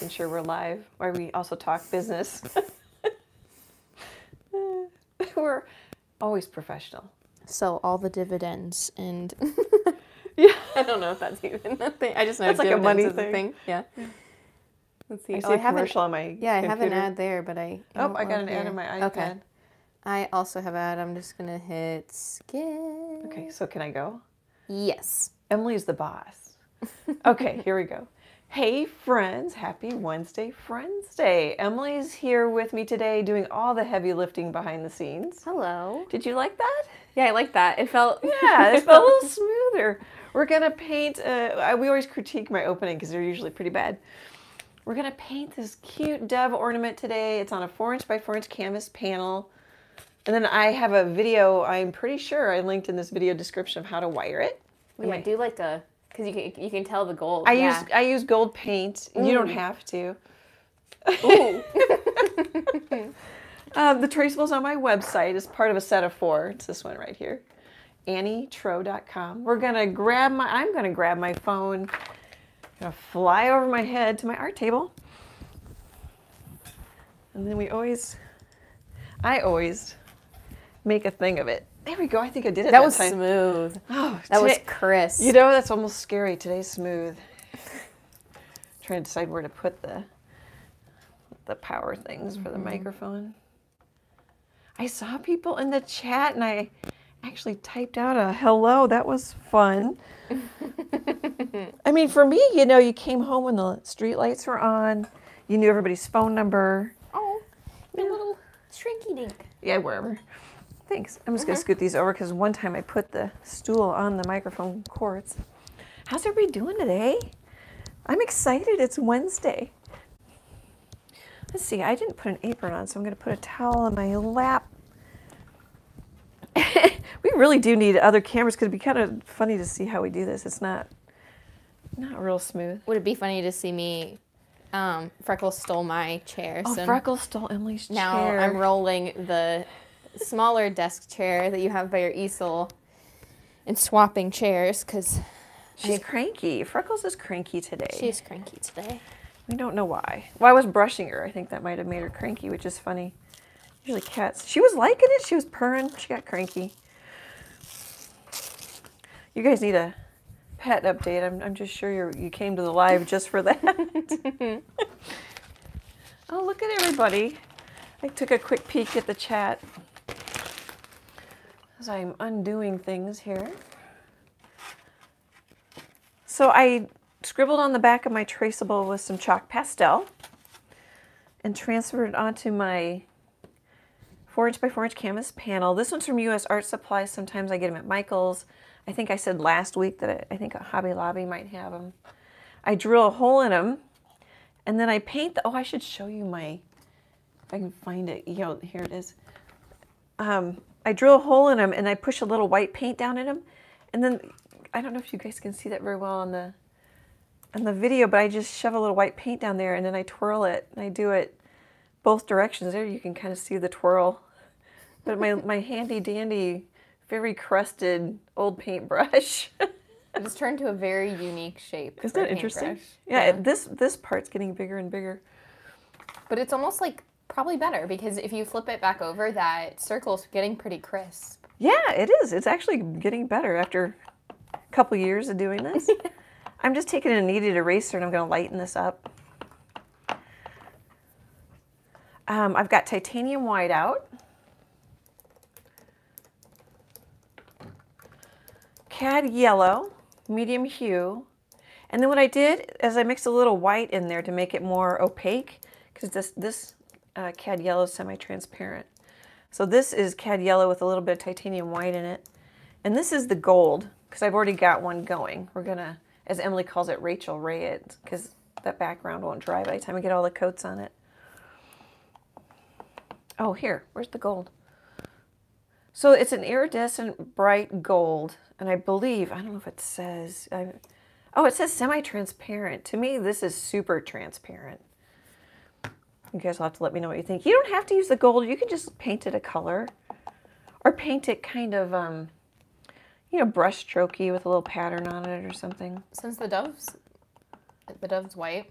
ensure we're live, where we also talk business. we're always professional. Sell all the dividends and Yeah. I don't know if that's even a thing. I just know That's like a money thing. thing. Yeah. Let's see. I Oh, see I a have an, commercial on my yeah, I have an ad there, but I. Oh, I got an love ad on my iPad. Okay. I also have ad. I'm just gonna hit skip. Okay, so can I go? Yes. Emily's the boss. Okay, here we go. Hey friends, happy Wednesday Friends Day. Emily's here with me today doing all the heavy lifting behind the scenes. Hello. Did you like that? Yeah, I like that. It felt. Yeah, it felt a little smoother. We're gonna paint. Uh, I- we always critique my opening because they're usually pretty bad. We're gonna paint this cute dove ornament today. It's on a four inch by four inch canvas panel. And then I have a video. I'm pretty sure I linked in this video description of how to wire it. We might do like a because you can you can tell the gold. I yeah. use I use gold paint. You don't have to. Ooh. Um, the traceables on my website is part of a set of four. It's this one right here, annietroe.com. We're gonna grab my. I'm gonna grab my phone. Gonna fly over my head to my art table, and then we always, I always, make a thing of it. There we go. I think I did it. that was time. smooth. Oh, That was crisp. You know, that's almost scary. Today's smooth. Trying to decide where to put the the power things for the mm-hmm. microphone. I saw people in the chat and I actually typed out a hello. That was fun. I mean, for me, you know, you came home when the street lights were on. You knew everybody's phone number. oh, the little shrinky dink. Yeah, wherever. Thanks. I'm just gonna scoot these over because one time I put the stool on the microphone cords. How's everybody doing today? I'm excited. It's Wednesday. Let's see. I didn't put an apron on, so I'm gonna put a towel on my lap. we really do need other cameras because it'd be kind of funny to see how we do this. It's not not real smooth. Would it be funny to see me? Um, Freckles stole my chair. Oh, so Freckles stole Emily's now chair. Now I'm rolling the smaller desk chair that you have by your easel and swapping chairs because She's cranky. Freckles is cranky today. she's cranky today. We don't know why. Well, I was brushing her. I think that might have made her cranky, which is funny. Usually cats. She was liking it. She was purring. She got cranky. You guys need a pet update. I'm, I'm just sure you you came to the live just for that. oh, look at everybody. I took a quick peek at the chat as I'm undoing things here. So I scribbled on the back of my traceable with some chalk pastel and transferred it onto my four inch by four inch canvas panel. This one's from US Art Supply. Sometimes I get them at Michael's. I think I said last week that I, think Hobby Lobby might have them. I drill a hole in them and then I paint the, oh, I should show you my, if I can find it, you know, here it is. Um, I drill a hole in them and I push a little white paint down in them. And then, I don't know if you guys can see that very well on the, on the video, but I just shove a little white paint down there and then I twirl it and I do it both directions. There you can kind of see the twirl. But my, my handy dandy, very crusted old paintbrush. It's turned to a very unique shape. Isn't that interesting? paintbrush. Yeah, this this part's getting bigger and bigger. But it's almost like probably better because if you flip it back over, that circle's getting pretty crisp. Yeah, it is. It's actually getting better after a couple years of doing this. I'm just taking a kneaded eraser and I'm going to lighten this up. Um, I've got titanium white out. Cad yellow, medium hue. And then what I did is I mixed a little white in there to make it more opaque because this, this uh, cad yellow semi-transparent. So this is cad yellow with a little bit of titanium white in it. And this is the gold because I've already got one going. We're gonna, as Emily calls it, Rachael Ray it because that background won't dry by the time we get all the coats on it. Oh, here, where's the gold? So it's an iridescent bright gold. And I believe, I don't know if it says, I, oh, it says semi-transparent. To me, this is super transparent. You guys will have to let me know what you think. You don't have to use the gold. You can just paint it a color or paint it kind of, um, you know, brush strokey with a little pattern on it or something. Since the dove's the dove's white,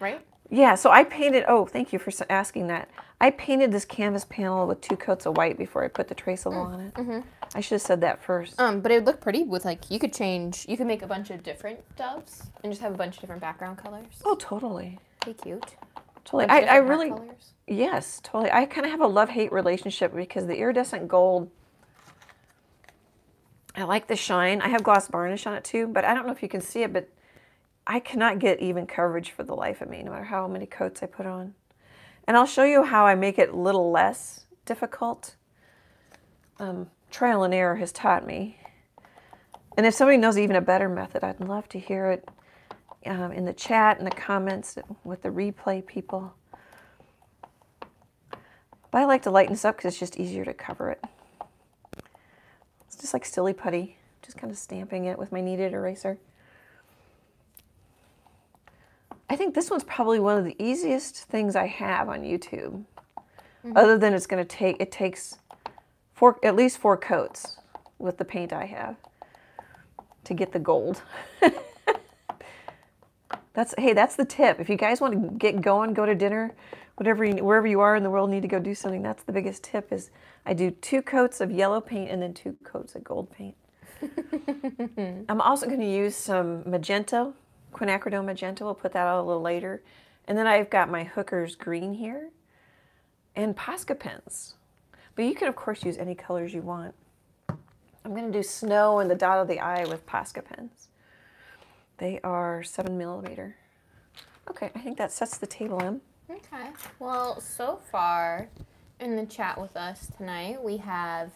right? Yeah, so I painted, oh, thank you for asking that. I painted this canvas panel with two coats of white before I put the traceable on it. Mm -hmm. I should have said that first. Um, but it would look pretty with like you could change. You could make a bunch of different doves and just have a bunch of different background colors. Oh, totally. Be cute. Totally. I, I really, colors. yes, totally. I kind of have a love hate relationship because the iridescent gold, I like the shine. I have gloss varnish on it too, but I don't know if you can see it, but I cannot get even coverage for the life of me, no matter how many coats I put on. And I'll show you how I make it a little less difficult. Um, trial and error has taught me. And if somebody knows even a better method, I'd love to hear it um, in the chat, in the comments, with the replay people. But I like to lighten this up because it's just easier to cover it. It's just like silly putty, just kind of stamping it with my kneaded eraser. I think this one's probably one of the easiest things I have on YouTube. Other than it's going to take, it takes four, at least four coats with the paint I have to get the gold. that's hey, that's the tip. If you guys want to get going, go to dinner, whatever you, wherever you are in the world, need to go do something. That's the biggest tip. Is I do two coats of yellow paint and then two coats of gold paint. I'm also going to use some magenta, quinacridone magenta. We'll put that out a little later, and then I've got my Hooker's green here, and Posca pens. But you can of course use any colors you want. I'm going to do snow and the dot of the eye with Posca pens. They are seven millimeter. Okay, I think that sets the table in. Okay. Well, so far in the chat with us tonight, we have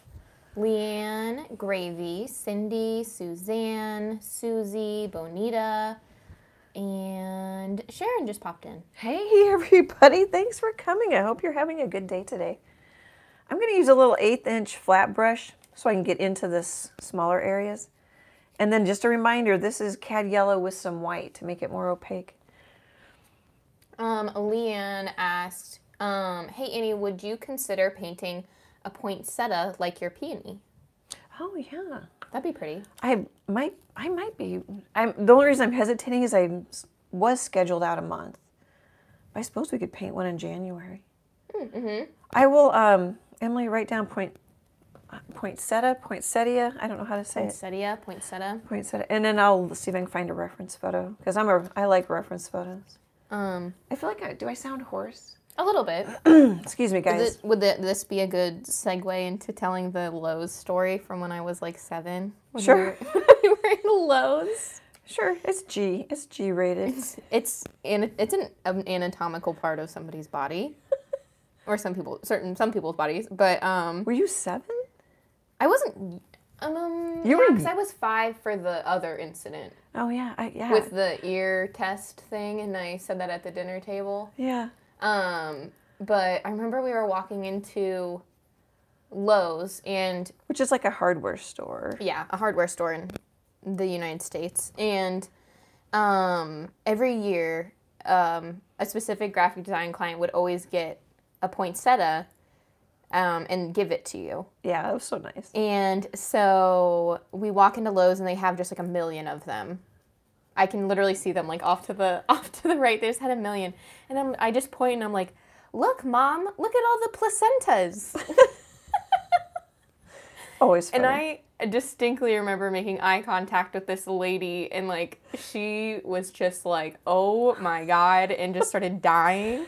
Leanne, Gravy, Cindy, Suzanne, Susie, Bonita, and Sharon just popped in. Hey everybody, thanks for coming. I hope you're having a good day today. I'm going to use a little eighth inch flat brush so I can get into this smaller areas. And then just a reminder, this is cad yellow with some white to make it more opaque. Um, Leanne asked, um, "Hey Annie, would you consider painting a poinsettia like your peony? Oh yeah. That'd be pretty." I might, I might be. I'm the only reason I'm hesitating is I was scheduled out a month. I suppose we could paint one in January. Mm-hmm. I will, um, Emily, write down point, poinsettia, poinsettia. I don't know how to say it. Poinsettia, poinsettia. Poinsettia, and then I'll see if I can find a reference photo because I'm a, I like reference photos. Um, I feel like I do. I sound hoarse. a little bit. Excuse me, guys. It, would the, this be a good segue into telling the Lowe's story from when I was like seven? When Sure. We were, we were in Lowe's. Sure, it's G. It's G rated. It's it's an, it's an, an anatomical part of somebody's body, or some people certain some people's bodies. But um, Were you seven? I wasn't. Um, You you were- because I was five for the other incident Oh yeah, I, yeah. with the ear test thing, and I said that at the dinner table. yeah. Um, but I remember we were walking into Lowe's, and Which is like a hardware store. yeah, a hardware store in the United States, and um, every year, um, a specific graphic design client would always get a poinsettia um, and give it to you. Yeah, that was so nice. And so we walk into Lowe's, and they have just like a million of them. I can literally see them like off to the off to the right. They just had a million, and I'm, I just point and I'm like, "Look, mom! Look at all the placentas!" Always funny. And I distinctly remember making eye contact with this lady, and like she was just like, "Oh my god!" and just started dying.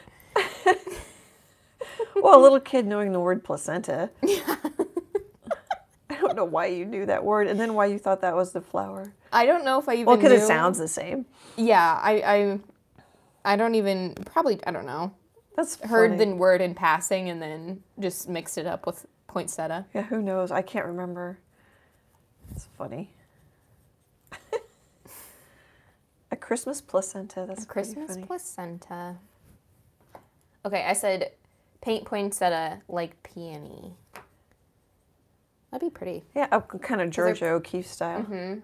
Well, a little kid knowing the word placenta. Yeah. I don't know why you knew that word, and then why you thought that was the flower. I don't know if I even Well, because it sounds the same. Yeah, I I, I don't even probably I don't know. That's Heard funny. the word in passing and then just mixed it up with poinsettia. Yeah, who knows? I can't remember. It's funny. a Christmas placenta. That's pretty Christmas placenta. Okay, I said paint poinsettia like peony. That'd be pretty. Yeah, a kind of Georgia O'Keeffe style. hmm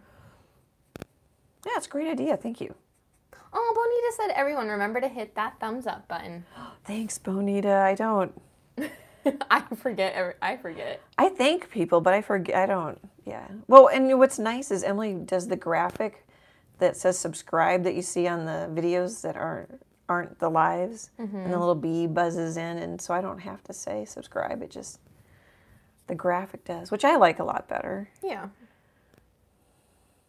Yeah, it's a great idea. Thank you. Oh, Bonita said, everyone remember to hit that thumbs up button. Thanks, Bonita. I don't. I forget. every- I forget. I thank people, but I forget. I don't. Yeah. Well, and what's nice is Emily does the graphic that says subscribe that you see on the videos that are aren't the lives, and the mm-hmm. little bee buzzes in, and so I don't have to say subscribe. It just the graphic does, which I like a lot better. Yeah.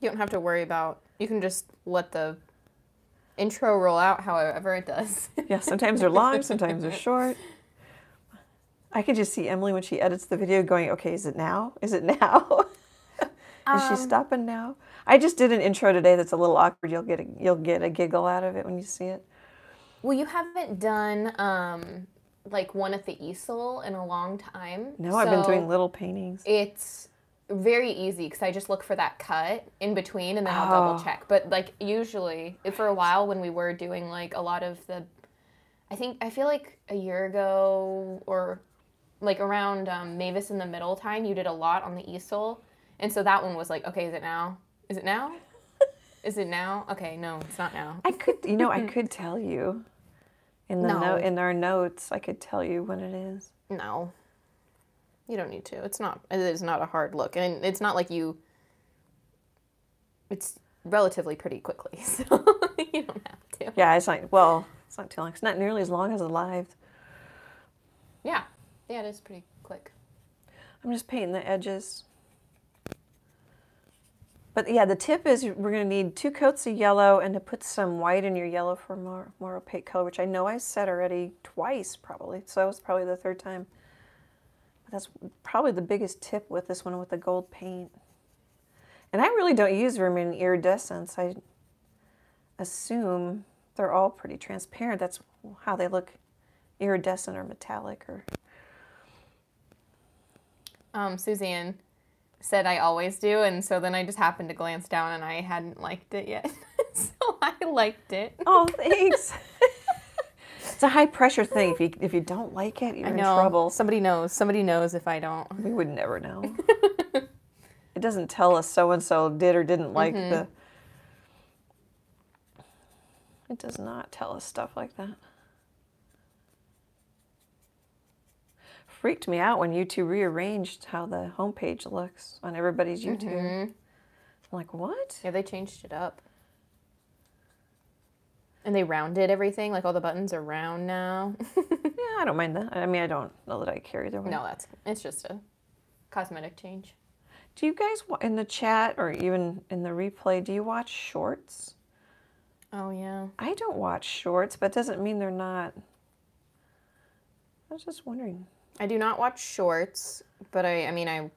You don't have to worry about. You can just let the intro roll out however it does. Yeah, sometimes they're long, sometimes they're short. I could just see Emily when she edits the video going, okay, is it now? Is it now? is she um, stopping now? I just did an intro today that's a little awkward. You'll get a, you'll get a giggle out of it when you see it. Well, you haven't done um like one at the easel in a long time. No, I've been doing little paintings. It's very easy because I just look for that cut in between and then I'll Oh. double check. But like usually, for a while when we were doing like a lot of the, I think I feel like a year ago or like around um, Mavis in the Middle time, you did a lot on the easel, and so that one was like, okay, is it now? Is it now? Is it now? Okay, no, it's not now. I could, you know, I could tell you in the No. note in our notes. I could tell you when it is. No. You don't need to. It's not it is not a hard look. And it's not like you it's relatively pretty quickly. So you don't have to. Yeah, it's not. Well, it's not too long. It's not nearly as long as the live. Yeah. Yeah, it is pretty quick. I'm just painting the edges. But yeah, the tip is we're going to need two coats of yellow and to put some white in your yellow for more, more opaque color, which I know I said already twice probably. So that was probably the third time. But that's probably the biggest tip with this one with the gold paint. And I really don't use very many iridescents. I assume they're all pretty transparent. That's how they look iridescent or metallic or Um, Suzanne said I always do, and so then I just happened to glance down and I hadn't liked it yet. so I liked it. Oh, thanks. it's a high pressure thing. If you if you don't like it, you're in know. trouble. Somebody knows. Somebody knows if I don't. We would never know. it doesn't tell us so and so did or didn't like Mm-hmm. the. It does not tell us stuff like that. Freaked me out when YouTube rearranged how the homepage looks on everybody's YouTube. Mm-hmm. I'm like, what? Yeah, they changed it up. And they rounded everything. Like all the buttons are round now. Yeah, I don't mind that. I mean, I don't know that I care either way. no, that's it's just a cosmetic change. Do you guys in the chat or even in the replay? Do you watch shorts? Oh yeah. I don't watch shorts, but it doesn't mean they're not. I was just wondering. I do not watch shorts, but I I mean I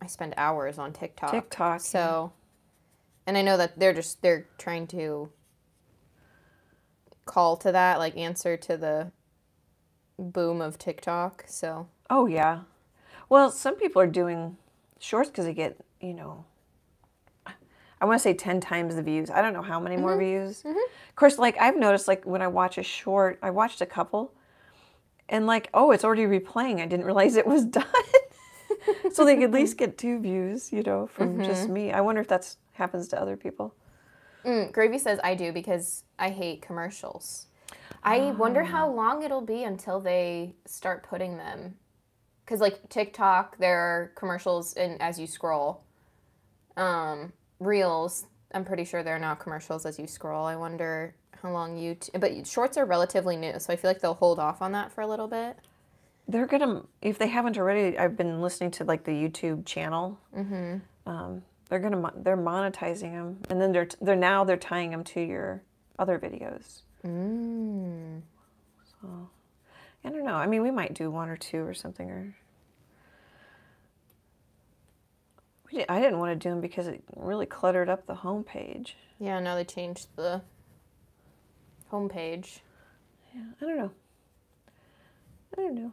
I spend hours on TikTok. TikTok, So and I know that they're just they're trying to call to that, like answer to the boom of TikTok. So Oh yeah. Well, some people are doing shorts because they get you know. I want to say ten times the views. I don't know how many more mm-hmm. views. Of course, like I've noticed, like when I watch a short, I watched a couple, and like, oh, it's already replaying. I didn't realize it was done. so they could at least get two views, you know, from just me. I wonder if that's happens to other people. Mm, Gravy says I do because I hate commercials. I wonder Ah. how long it'll be until they start putting them. Because, like, TikTok, there are commercials and as you scroll. Um, Reels, I'm pretty sure there are now commercials as you scroll. I wonder how long you. T- but shorts are relatively new, so I feel like they'll hold off on that for a little bit. They're gonna, if they haven't already. I've been listening to like the YouTube channel. Mm-hmm. Um, they're gonna, they're monetizing them, and then they're they're now they're tying them to your other videos. Mm. So, I don't know. I mean, we might do one or two or something, or. We did, I didn't want to do them because it really cluttered up the homepage. Yeah, now they changed the homepage. Yeah, I don't know. I don't know.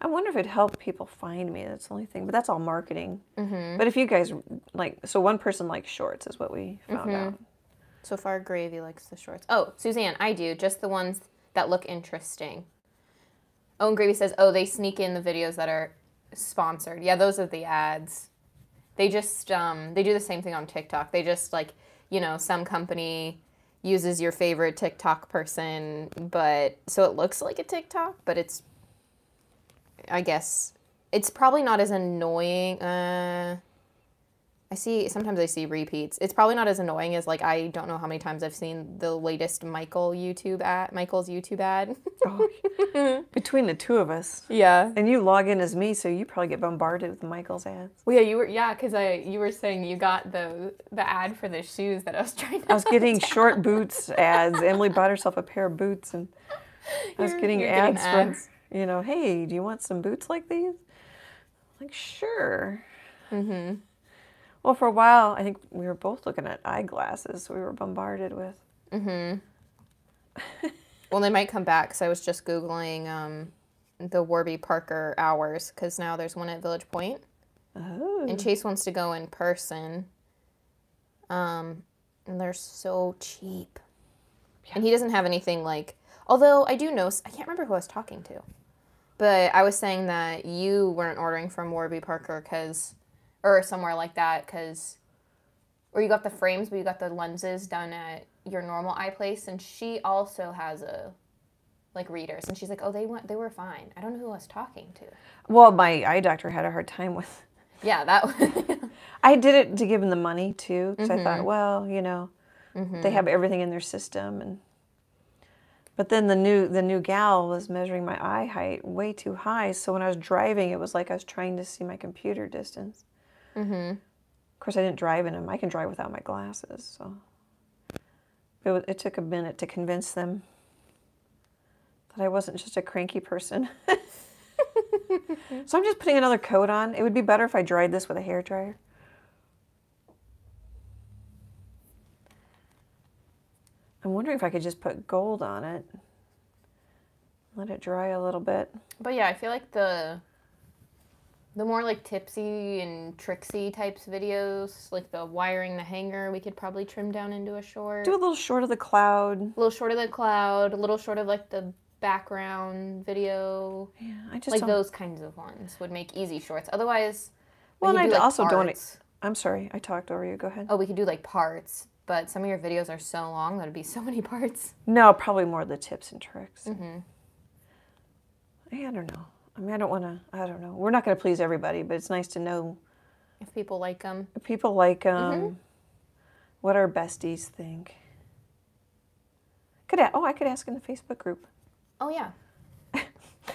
I wonder if it'd help people find me. That's the only thing, but that's all marketing. Mm-hmm. But if you guys like, so one person likes shorts, is what we found out. So far, Gravy likes the shorts. Oh, Suzanne, I do. Just the ones that look interesting. Oh, and Gravy says, oh, they sneak in the videos that are sponsored. Yeah, those are the ads. They just, um, they do the same thing on TikTok. They just, like, you know, some company uses your favorite TikTok person, but, so it looks like a TikTok, but it's, I guess, it's probably not as annoying. Uh, I see sometimes I see repeats. It's probably not as annoying as like I don't know how many times I've seen the latest Michael YouTube ad, Michael's YouTube ad. Oh, between the two of us. yeah. And you log in as me, so you probably get bombarded with Michael's ads. Well, yeah, you were yeah, because I you were saying you got the the ad for the shoes that I was trying to. I was getting short boots ads. Emily bought herself a pair of boots, and I was You're- getting you're ads, getting ads. for, you know, hey, do you want some boots like these? Like, sure. Mm-hmm. Well, for a while, I think we were both looking at eyeglasses we were bombarded with. Mm-hmm. well, they might come back because I was just googling um, the Warby Parker hours because now there's one at Village Point, Oh. and Chase wants to go in person. Um, and they're so cheap, and he doesn't have anything like. Although I do know, I can't remember who I was talking to, but I was saying that you weren't ordering from Warby Parker because, or somewhere like that because, or you got the frames, but you got the lenses done at your normal eye place, and she also has a, like readers, and she's like, oh, they went, they were fine. I don't know who I was talking to. Well, my eye doctor had a hard time with. Yeah, that. I did it to give him the money too, because I Mm-hmm. thought, well, you know, they have everything in their system, and. But then the new the new gal was measuring my eye height way too high, so when I was driving, it was like I was trying to see my computer distance. Mm-hmm. Of course, I didn't drive in them. I can drive without my glasses, so it, it took a minute to convince them that I wasn't just a cranky person. so I'm just putting another coat on. It would be better if I dried this with a hair dryer. I'm wondering if I could just put gold on it. Let it dry a little bit. But yeah, I feel like the the more like tipsy and tricksy types of videos, like the wiring the hanger, we could probably trim down into a short. Do a little short of the cloud. a little short of the cloud, a little short of like the background video. Yeah, I just like don't. those kinds of ones would make easy shorts. Otherwise, we Well, could and do, I like, also don't. I'm sorry, I talked over you. Go ahead. Oh, we could do like parts, but some of your videos are so long that'd be so many parts. No, probably more the tips and tricks. Mm-hmm. I don't know. I mean, I don't want to. I don't know. We're not going to please everybody, but it's nice to know If people like them, if people like them. Mm-hmm. what our besties think. Could a- oh, I could ask in the Facebook group. oh yeah,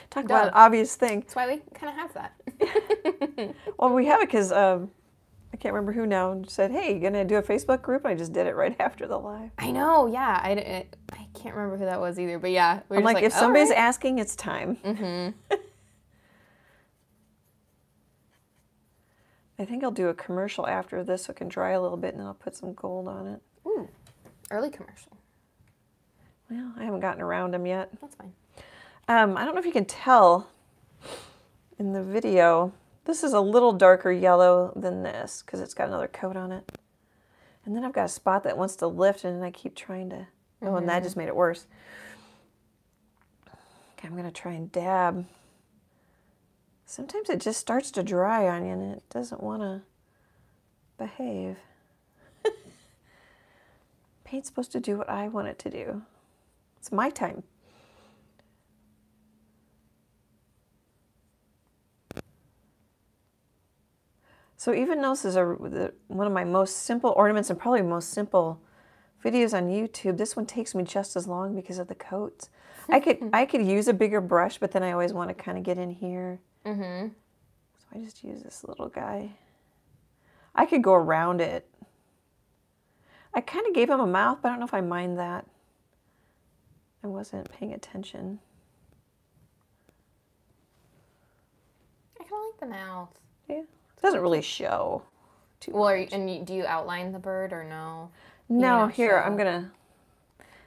Talk Duh. about an obvious thing. that's why we kind of have that. Well, we have it because um, I can't remember who now said, "Hey, you gonna do a Facebook group?" And I just did it right after the live. I know, yeah. I, I, I can't remember who that was either, but yeah. We I'm like, if somebody's right. asking, it's time. Mm-hmm. I think I'll do a commercial after this so it can dry a little bit, and then I'll put some gold on it. Ooh, early commercial. Well, I haven't gotten around them yet. That's fine. Um, I don't know if you can tell in the video. This is a little darker yellow than this because it's got another coat on it. And then I've got a spot that wants to lift and I keep trying to, oh, and that just made it worse. Okay, I'm going to try and dab. Sometimes it just starts to dry on you and it doesn't want to behave. Paint's supposed to do what I want it to do. It's my time. So even though this is a, the, one of my most simple ornaments and probably most simple videos on YouTube, this one takes me just as long because of the coats. I could I could use a bigger brush, but then I always want to kind of get in here. Mm-hmm. So I just use this little guy. I could go around it. I kind of gave him a mouth, but I don't know if I mind that. I wasn't paying attention. I kind of like the mouth. Yeah, it doesn't really show. Too Well, you, and you, do you outline the bird or no? No, here, I'm gonna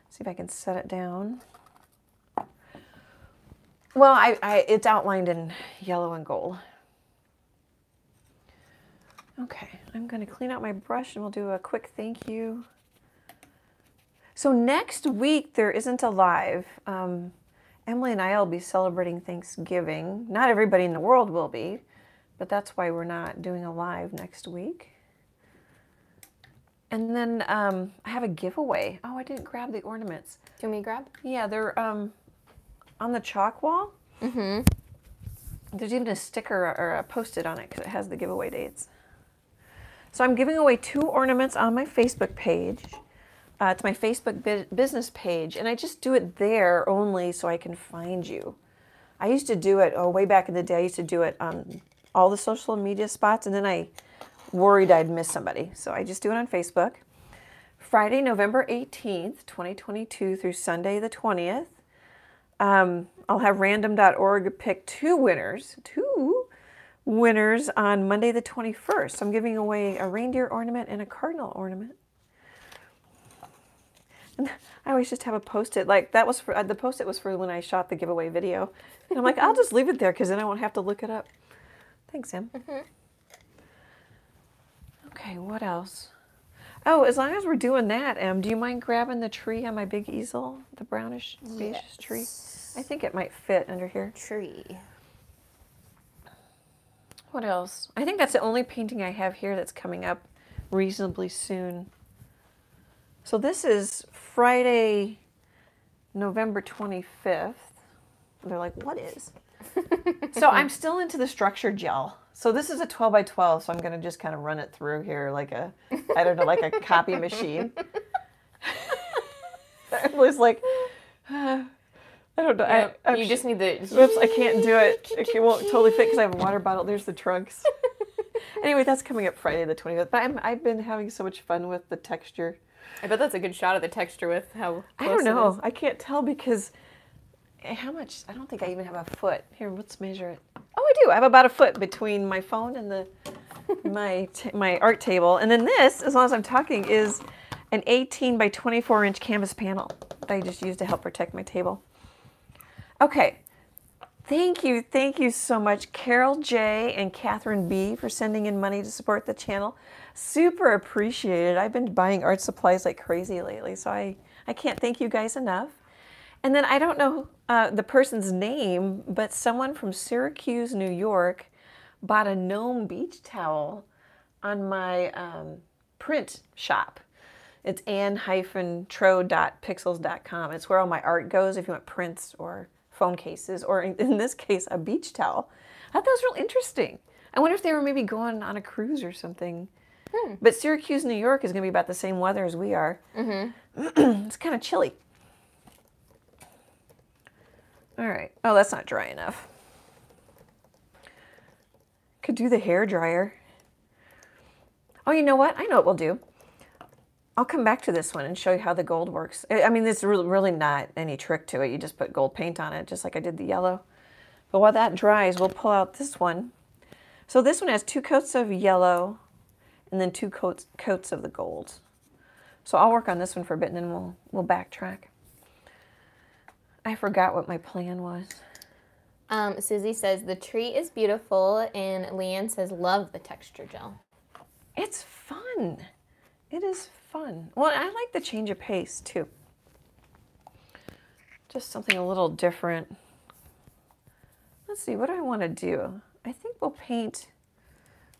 see if I can set it down. Well, I, I it's outlined in yellow and gold. Okay, I'm gonna clean out my brush and we'll do a quick thank you. So next week there isn't a live. Um, Emily and I will be celebrating Thanksgiving. Not everybody in the world will be, but that's why we're not doing a live next week. And then um, I have a giveaway. Oh, I didn't grab the ornaments. Do you want me grab? Yeah, they're um, on the chalk wall. Mm-hmm. There's even a sticker or a post-it on it because it has the giveaway dates. So I'm giving away two ornaments on my Facebook page. Uh, it's my Facebook bu- business page, and I just do it there only so I can find you. I used to do it oh way back in the day. I used to do it on all the social media spots, and then I worried I'd miss somebody, so I just do it on Facebook. Friday, November 18th, 2022 through Sunday the 20th. Um, I'll have random.org pick two winners, two winners on Monday the 21st. I'm giving away a reindeer ornament and a cardinal ornament. And I always just have a post-it. Like that was for uh, the post-it was for when I shot the giveaway video. And I'm like, I'll just leave it there because then I won't have to look it up. Thanks, Em. Okay, what else? Oh, as long as we're doing that, Em, do you mind grabbing the tree on my big easel, the brownish beige tree? I think it might fit under here. Tree. What else? I think that's the only painting I have here that's coming up reasonably soon. So this is Friday, November 25th. They're like, what is? so I'm still into the structure gel. So this is a 12 by 12, so I'm going to just kind of run it through here like a, I don't know, like a copy machine. I was like, I don't know. Yep, I, I'm you just need the. Whoops, I can't do it. It won't totally fit because I have a water bottle. There's the trunks. anyway, that's coming up Friday the 25th. But I'm, I've been having so much fun with the texture. I bet that's a good shot of the texture with how. I don't know. I can't tell because Eh, how much? I don't think I even have a foot. Here, let's measure it. Oh, I do. I have about a foot between my phone and the my my art table. And then this, as long as I'm talking, is an 18 by 24 inch canvas panel that I just used to help protect my table. Okay. Thank you, thank you so much, Carol J and Catherine B, for sending in money to support the channel. Super appreciated. I've been buying art supplies like crazy lately, so I, I can't thank you guys enough. And then I don't know uh, the person's name, but someone from Syracuse, New York, bought a gnome beach towel on my um, print shop. It's ann-tro.pixels.com. It's where all my art goes if you want prints or phone cases, or in, in this case, a beach towel. I thought that was real interesting. I wonder if they were maybe going on a cruise or something. But Syracuse, New York is going to be about the same weather as we are. it's kind of chilly. All right. Oh, that's not dry enough. Could do the hair dryer. Oh, you know what? I know what we'll do. I'll come back to this one and show you how the gold works. I mean, there's really not any trick to it. You just put gold paint on it, just like I did the yellow. But while that dries, we'll pull out this one. So this one has two coats of yellow and then two coats, coats of the gold. So I'll work on this one for a bit and then we'll, we'll backtrack. I forgot what my plan was. Um, Susie says the tree is beautiful, and Leanne says love the texture gel. It's fun. It is fun. Well, I like the change of pace too. Just something a little different. Let's see, what do I want to do? I think we'll paint.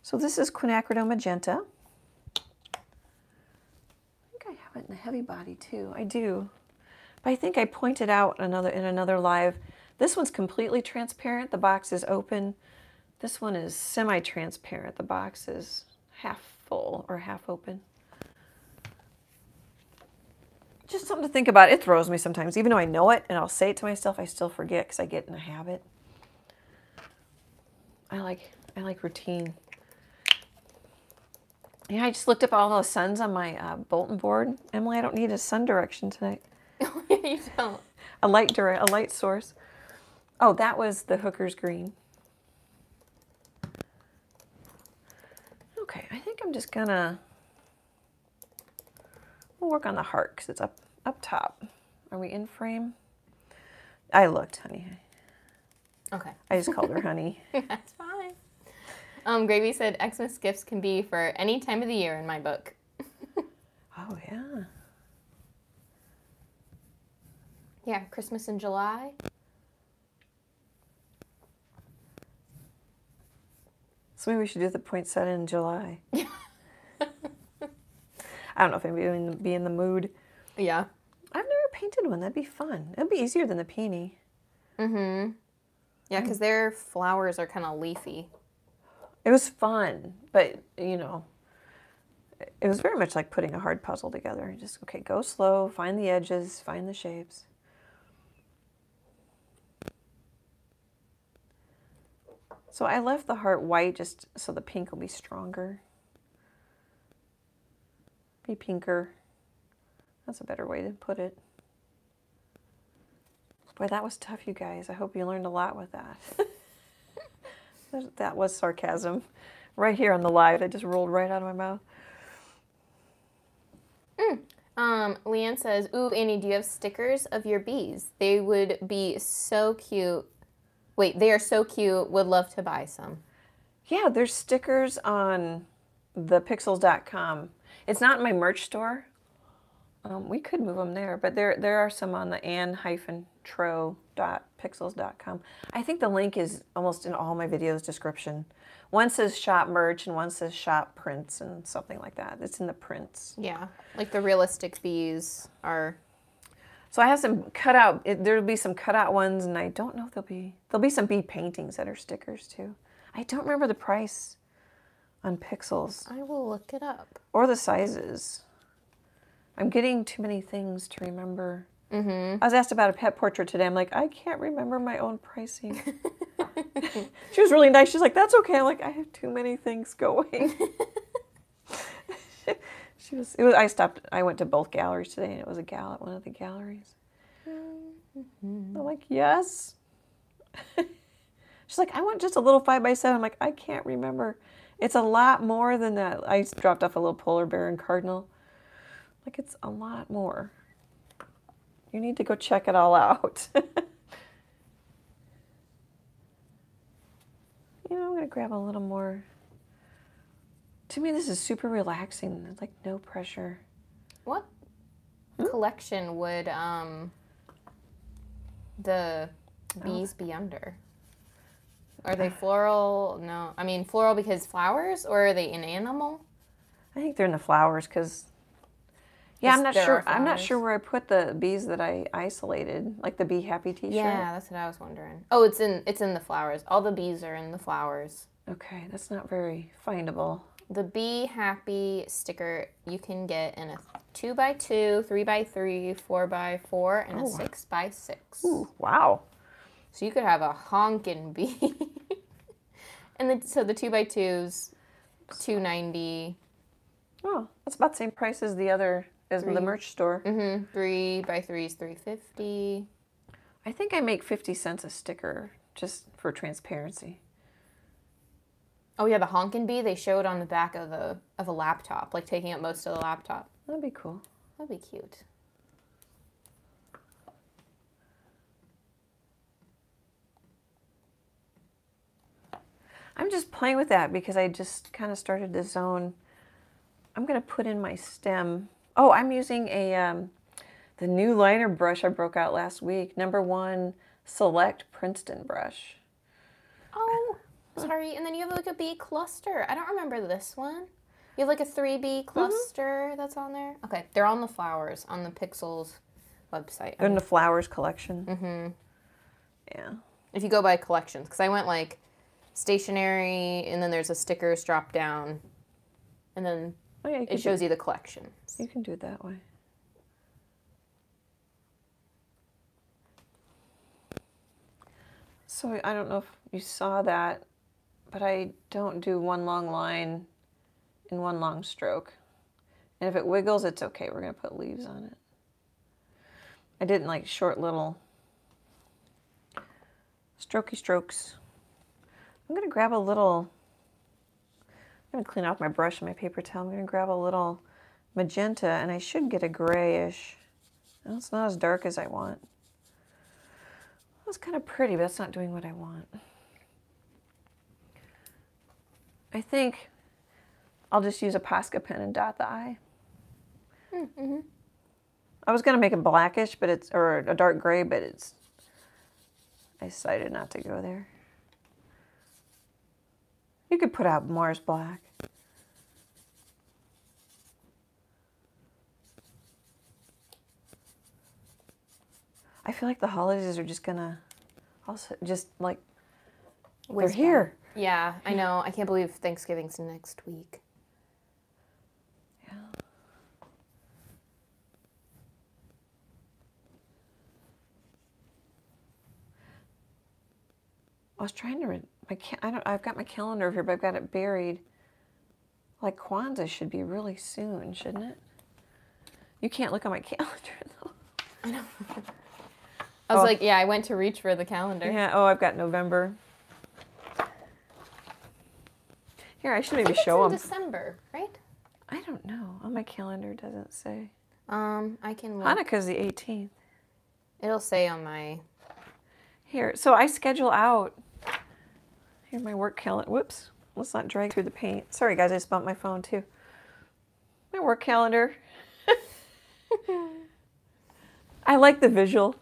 So this is quinacridone magenta. I think I have it in the heavy body too. I do. But I think I pointed out another in another live. This one's completely transparent. The box is open. This one is semi-transparent. The box is half full or half open. Just something to think about. It throws me sometimes, even though I know it and I'll say it to myself. I still forget because I get in a habit. I like I like routine. Yeah, I just looked up all the suns on my uh, bulletin board. Emily, I don't need a sun direction tonight. you don't. A light dire- a light source. Oh, that was the hooker's green. Okay, I think I'm just gonna. We'll work on the heart because it's up up top. Are we in frame? I looked, honey. Okay, I just called her honey. that's fine. Um, Gravy said Xmas gifts can be for any time of the year in my book. Oh yeah. Yeah, Christmas in July. So maybe we should do the poinsettia in July. I don't know if anybody would be in the mood. Yeah. I've never painted one. That'd be fun. It'd be easier than the peony. Mm-hmm. Yeah, because their flowers are kind of leafy. It was fun, but you know, it was very much like putting a hard puzzle together. Just okay, go slow, find the edges, find the shapes. So I left the heart white just so the pink will be stronger. Be pinker. That's a better way to put it. Boy, that was tough, you guys. I hope you learned a lot with that. that was sarcasm. Right here on the live, it just rolled right out of my mouth. Um, Leanne says, "Ooh, Annie, do you have stickers of your bees? They would be so cute. Wait, they are so cute. Would love to buy some." Yeah, there's stickers on thepixels.com. It's not in my merch store. Um, we could move them there, but there there are some on the ann-tro.pixels.com. I think the link is almost in all my videos description. One says shop merch and one says shop prints and something like that. It's in the prints. Yeah, like the realistic bees are. So I have some cutout. It, there'll be some cutout ones, and I don't know if there'll be there'll be some bee paintings that are stickers too. I don't remember the price on pixels I will look it up. or the sizes. I'm getting too many things to remember. Mm-hmm. I was asked about a pet portrait today. I'm like, I can't remember my own pricing. she was really nice. She's like, that's okay. I'm like, I have too many things going. she was. It was. I stopped. I went to both galleries today, and it was a gal at one of the galleries. Mm-hmm. I'm like, yes. She's like, I want just a little five by seven. I'm like, I can't remember. It's a lot more than that. I dropped off a little polar bear and cardinal. Like it's a lot more. You need to go check it all out. you know, I'm gonna grab a little more. To me, this is super relaxing. Like no pressure. What collection would um the bees be under? Are they floral? No, I mean floral because flowers, or are they an animal? I think they're in the flowers because. Yeah, I'm not sure. I'm not sure where I put the bees that I isolated, like the Bee Happy T-shirt. Yeah, that's what I was wondering. Oh, it's in it's in the flowers. All the bees are in the flowers. Okay, that's not very findable. The Be Happy sticker you can get in a two by two, three by three, four by four, and Oh, a wow. six by six. Ooh, wow. So you could have a honkin' bee. and then so the two by twos, two ninety. Oh, that's about the same price as the other as the merch store. Mm-hmm. Three by threes, three fifty. I think I make 50 cents a sticker just for transparency. Oh yeah, the honkin' bee they showed on the back of a of a laptop, like taking up most of the laptop. That'd be cool. That'd be cute. I'm just playing with that because I just kind of started to zone. I'm going to put in my stem. Oh, I'm using a um, the new liner brush I broke out last week. Number one Select Princeton brush. Oh, sorry. And then you have like a B cluster. I don't remember this one. You have like a 3B cluster that's on there. Okay, they're on the flowers on the Pixels website. They're in the flowers collection. Mm-hmm. Yeah. If you go by collections, because I went like stationery, and then there's a stickers drop down, and then Oh yeah, it shows you the collections. you can do it that way. So I don't know if you saw that, but I don't do one long line in one long stroke. And if it wiggles, it's okay. We're going to put leaves on it. I didn't like short little strokey strokes. I'm going to grab a little, I'm going to clean off my brush and my paper towel. I'm going to grab a little magenta and I should get a grayish. Well, it's not as dark as I want. It's kind of pretty, but that's not doing what I want. I think I'll just use a Posca pen and dot the eye. Mm-hmm. I was gonna make it blackish, but it's or a dark gray, but it's. I decided not to go there. You could put out Mars black. I feel like the holidays are just gonna, also just like they're by. here. Yeah, I know. I can't believe Thanksgiving's next week. Yeah. I was trying to. my I don't. I've got my calendar here, but I've got it buried. Like Kwanzaa should be really soon, shouldn't it? You can't look at my calendar though. I know. I was oh. like, yeah, I went to reach for the calendar. Yeah. Oh, I've got November. Here, I should maybe It's show in them. December, right? I don't know. On my calendar doesn't say. Um, I can look. Hanukkah's the 18th. It'll say on my. Here, so I schedule out. Here, my work calendar. Whoops. Let's not drag through the paint. Sorry, guys. I just bumped my phone too. My work calendar. I like the visual.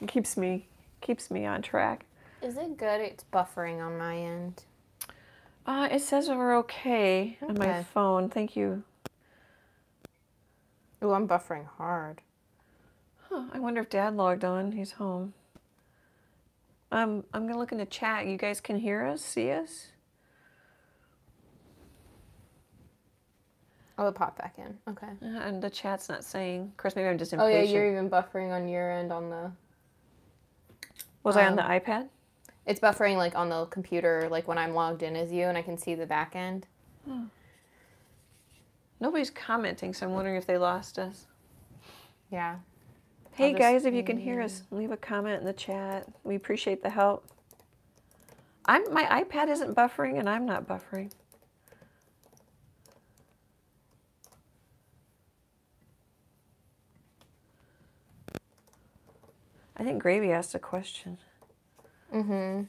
It keeps me keeps me on track. Is it good? It's buffering on my end. Uh, it says we're okay, on my phone. Thank you. Oh, I'm buffering hard. Huh, I wonder if Dad logged on. He's home. Um, I'm gonna look in the chat. You guys can hear us, see us. Oh, it popped back in. Okay. Uh, and the chat's not saying. Of course, maybe I'm just impatient. Oh yeah, you're even buffering on your end on the. Was I on um, the iPad? It's buffering like on the computer, like when I'm logged in as you, and I can see the back end. Hmm. Nobody's commenting, so I'm wondering if they lost us. Yeah. Hey just guys, if you can hear us, leave a comment in the chat. We appreciate the help. I'm my iPad isn't buffering, and I'm not buffering. I think Gravy asked a question. Mm-hmm.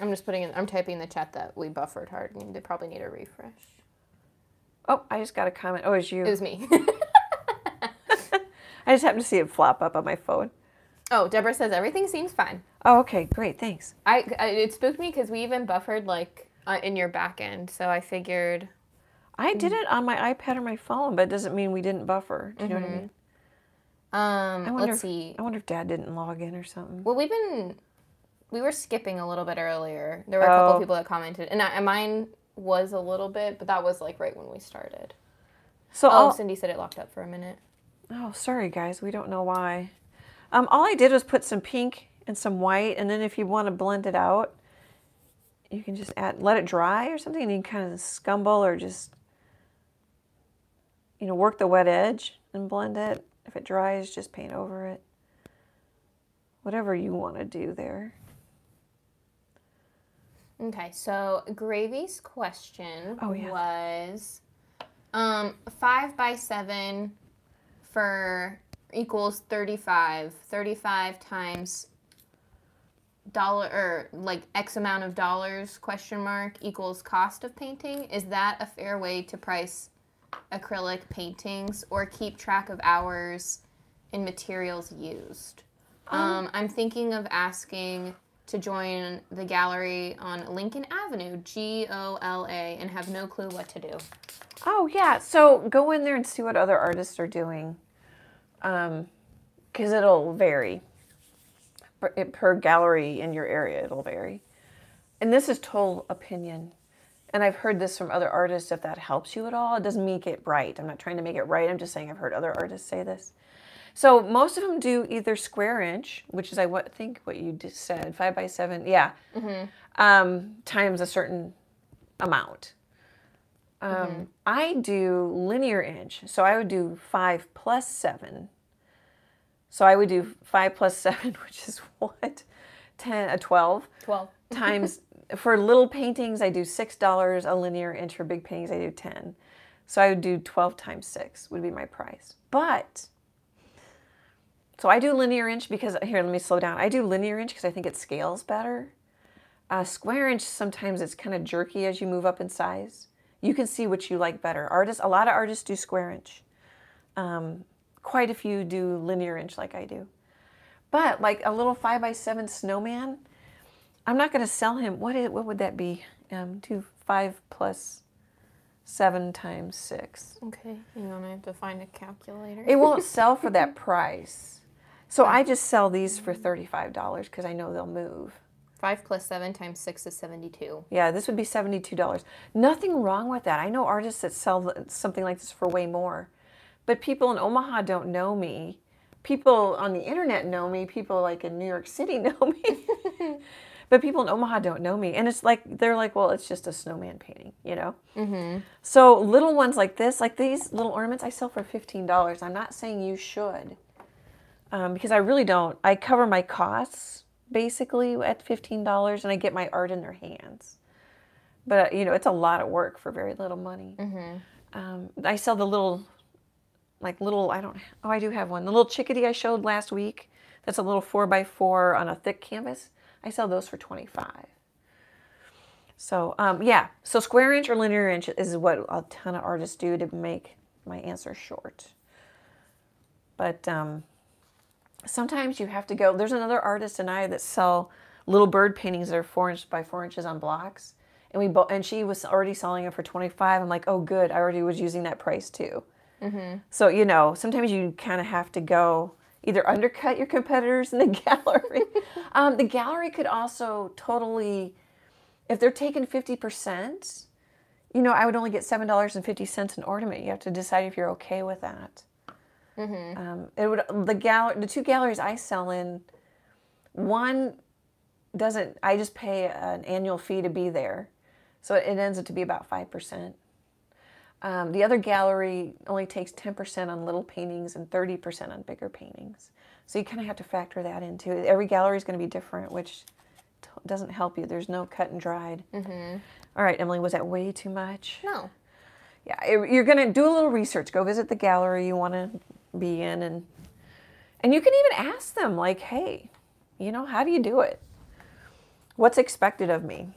I'm just putting in. I'm typing in the chat that we buffered hard, and they probably need a refresh. Oh, I just got a comment. Oh, it's you. It was me. I just happened to see it flop up on my phone. oh, Deborah says everything seems fine. Oh, okay, great, thanks. I, I it spooked me because we even buffered like uh, in your back end, so I figured. I did it on my iPad or my phone, but it doesn't mean we didn't buffer. Do you know what I mean? Um, I wonder let's if- see. I wonder if Dad didn't log in or something. Well, we've been we were skipping a little bit earlier. There were a couple Oh. people that commented, and, I, and mine was a little bit, but that was like right when we started. So Oh, all, Cindy said it locked up for a minute. oh, sorry guys, we don't know why. Um, all I did was put some pink and some white, and then if you want to blend it out, you can just add, let it dry or something, and you can kind of scumble or just, you know, work the wet edge and blend it. If it dries, just paint over it. Whatever you want to do there. Okay, so Gravy's question Oh, yeah. was um, five by seven for equals 35. 35 times dollar or like X amount of dollars question mark equals cost of painting. Is that a fair way to price acrylic paintings or keep track of hours and materials used? Um, I'm thinking of asking to join the gallery on Lincoln Avenue, G O L A, and have no clue what to do. Oh yeah, so go in there and see what other artists are doing, um, because it'll vary. Per, per gallery in your area, it'll vary. And this is total opinion, and I've heard this from other artists. If that helps you at all, it doesn't make it right. I'm not trying to make it right. I'm just saying I've heard other artists say this. So most of them do either square inch, which is I what, think what you just said, five by seven, yeah, um, times a certain amount. Um, I do linear inch, so I would do five plus seven. So I would do five plus seven, which is what, ten, a twelve 12. times. for little paintings, I do six dollars a linear inch. For big paintings, I do ten. So I would do twelve times six would be my price. But so I do linear inch because here, let me slow down. I do linear inch because I think it scales better. Uh, square inch sometimes it's kind of jerky as you move up in size. You can see what you like better. Artists, a lot of artists do square inch. Um, quite a few do linear inch like I do. But like a little five by seven snowman, I'm not going to sell him. What is, what would that be? Um, two five plus seven times six. Okay, on, I have to find a calculator. It won't sell for that price. So I just sell these for thirty-five dollars because I know they'll move. 5 plus 7 times 6 is 72. Yeah, this would be seventy-two dollars. Nothing wrong with that. I know artists that sell something like this for way more, but people in Omaha don't know me. People on the internet know me. People like in New York City know me. but people in Omaha don't know me, and it's like they're like, well, it's just a snowman painting, you know. Mm-hmm. So little ones like this, like these little ornaments, I sell for fifteen dollars. I'm not saying you should, um, because I really don't. I cover my costs basically at fifteen dollars, and I get my art in their hands. But uh, you know, it's a lot of work for very little money. Um, I sell the little, like little. I don't. Oh, I do have one. The little chickadee I showed last week. That's a little four by four on a thick canvas. I sell those for twenty five. So um, yeah, so square inch or linear inch is what a ton of artists do to make my answer short. But um, sometimes you have to go. There's another artist and I that sell little bird paintings that are four inches by four inches on blocks, and we bo- and she was already selling it for twenty five. I'm like, oh good, I already was using that price too. So you know, sometimes you kind of have to go either undercut your competitors in the gallery. um, the gallery could also totally, if they're taking fifty percent, you know, I would only get seven dollars and fifty cents an ornament. You have to decide if you're okay with that. Um, it would the gal the two galleries I sell in, one doesn't. I just pay an annual fee to be there, so it ends up to be about five percent. Um, the other gallery only takes 10% on little paintings and 30% on bigger paintings. So you kind of have to factor that into it. Every gallery is going to be different, which t- doesn't help you. There's no cut and dried. All right, Emily, was that way too much? No. Yeah, it- you're going to do a little research. Go visit the gallery you want to be in, and and you can even ask them, like, hey, you know, how do you do it? What's expected of me?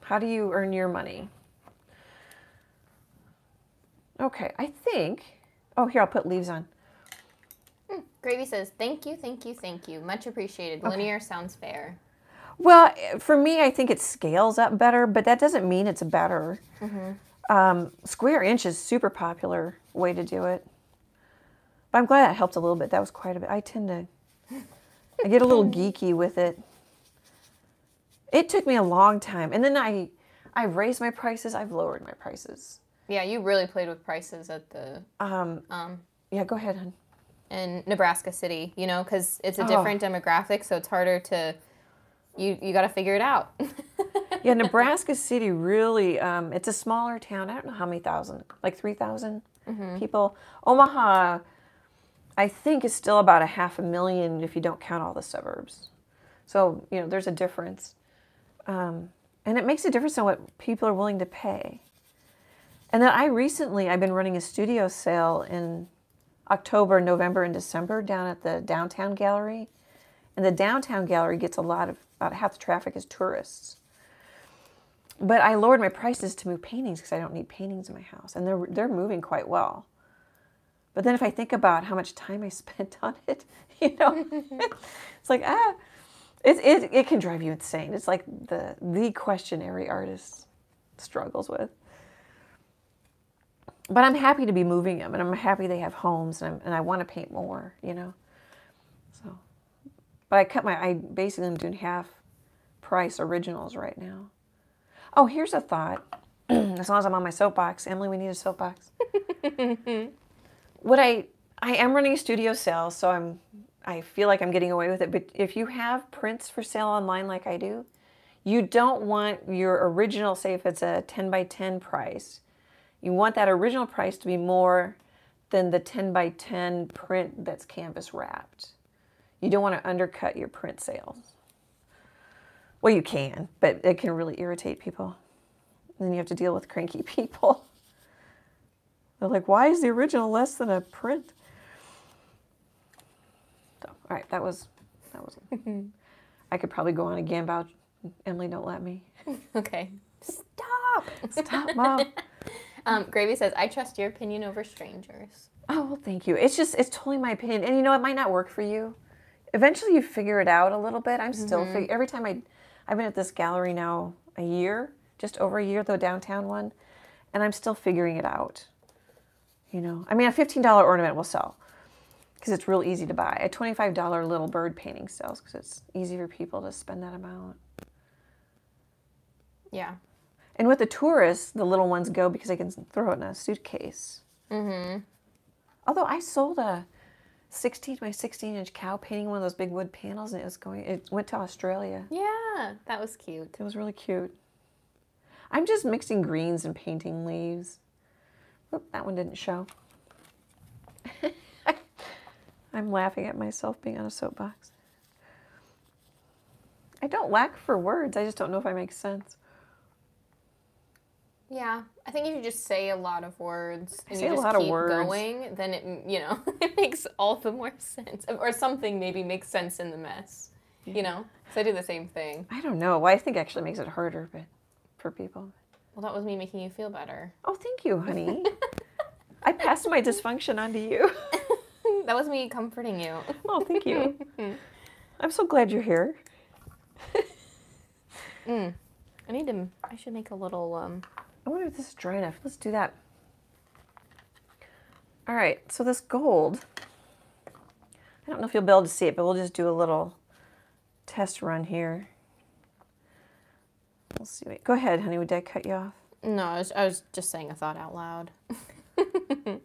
How do you earn your money? Okay, I think. Oh, here, I'll put leaves on. Gravy says, thank you, thank you, thank you. Much appreciated. Linear sounds fair. Well, for me, I think it scales up better, but that doesn't mean it's better. Um, square inch is super popular way to do it. But I'm glad that helped a little bit. That was quite a bit. I tend to, I get a little geeky with it. It took me a long time, and then I, I raised my prices. I've lowered my prices. Yeah, you really played with prices at the Um, um yeah, go ahead, hon. in Nebraska City, you know, because it's a Oh. different demographic, so it's harder to. You you got to figure it out. Yeah, Nebraska City really, um, it's a smaller town. I don't know how many thousand, like 3,000 people. Omaha, I think, is still about a half a million if you don't count all the suburbs. So, you know, there's a difference. Um, and it makes a difference in what people are willing to pay. And then I recently, I've been running a studio sale in October, November, and December down at the downtown gallery. And the downtown gallery gets a lot of, about half the traffic is tourists. But I lowered my prices to move paintings because I don't need paintings in my house, and they're they're moving quite well. But then if I think about how much time I spent on it, you know, it's like ah, it, it it can drive you insane. It's like the the question every artist struggles with. But I'm happy to be moving them, and I'm happy they have homes, and, I'm, and I want to paint more, you know. So, but I cut my I basically am doing half price originals right now. Oh, here's a thought. as long as I'm on my soapbox, Emily, we need a soapbox. what I I am running a studio sale, so I'm I feel like I'm getting away with it. But if you have prints for sale online like I do, you don't want your original, say if it's a 10 by 10 price, you want that original price to be more than the 10 by 10 print that's canvas wrapped. You don't want to undercut your print sales. Well, you can, but it can really irritate people. And then you have to deal with cranky people. They're like, why is the original less than a print? So, all right, that was, that was, I could probably go on again about Emily, don't let me. okay. Stop. Stop, mom. Um, Gravy says, I trust your opinion over strangers. Oh, well, thank you. It's just, it's totally my opinion. And you know, it might not work for you. Eventually you figure it out a little bit. I'm still, fig- every time I, I've been at this gallery now a year, just over a year, though downtown one, and I'm still figuring it out. You know, I mean, a $15 ornament will sell because it's real easy to buy. A $25 little bird painting sells because it's easy for people to spend that amount. Yeah. And with the tourists, the little ones go because they can throw it in a suitcase. Mm-hmm. Although I sold a 16 by 16 inch cow painting one of those big wood panels, and it was going. It went to Australia. Yeah, that was cute. It was really cute. I'm just mixing greens and painting leaves. Oop, that one didn't show. I'm laughing at myself being on a soapbox. I don't lack for words. I just don't know if I make sense. Yeah, I think if you just say a lot of words and say you a just lot of keep words. going, then it you know it makes all the more sense, or something maybe makes sense in the mess. You know, so I do the same thing. I don't know. Well, I think actually makes it harder, but for people. Well, that was me making you feel better. Oh, thank you, honey. I passed my dysfunction on to you. that was me comforting you. Oh, thank you. I'm so glad you're here. I need to. I should make a little. Um, I wonder if this is dry enough. Let's do that. All right, so this gold, I don't know if you'll be able to see it, but we'll just do a little test run here. We'll see. Wait, go ahead, honey. Did I cut you off? no, I was, I was just saying a thought out loud.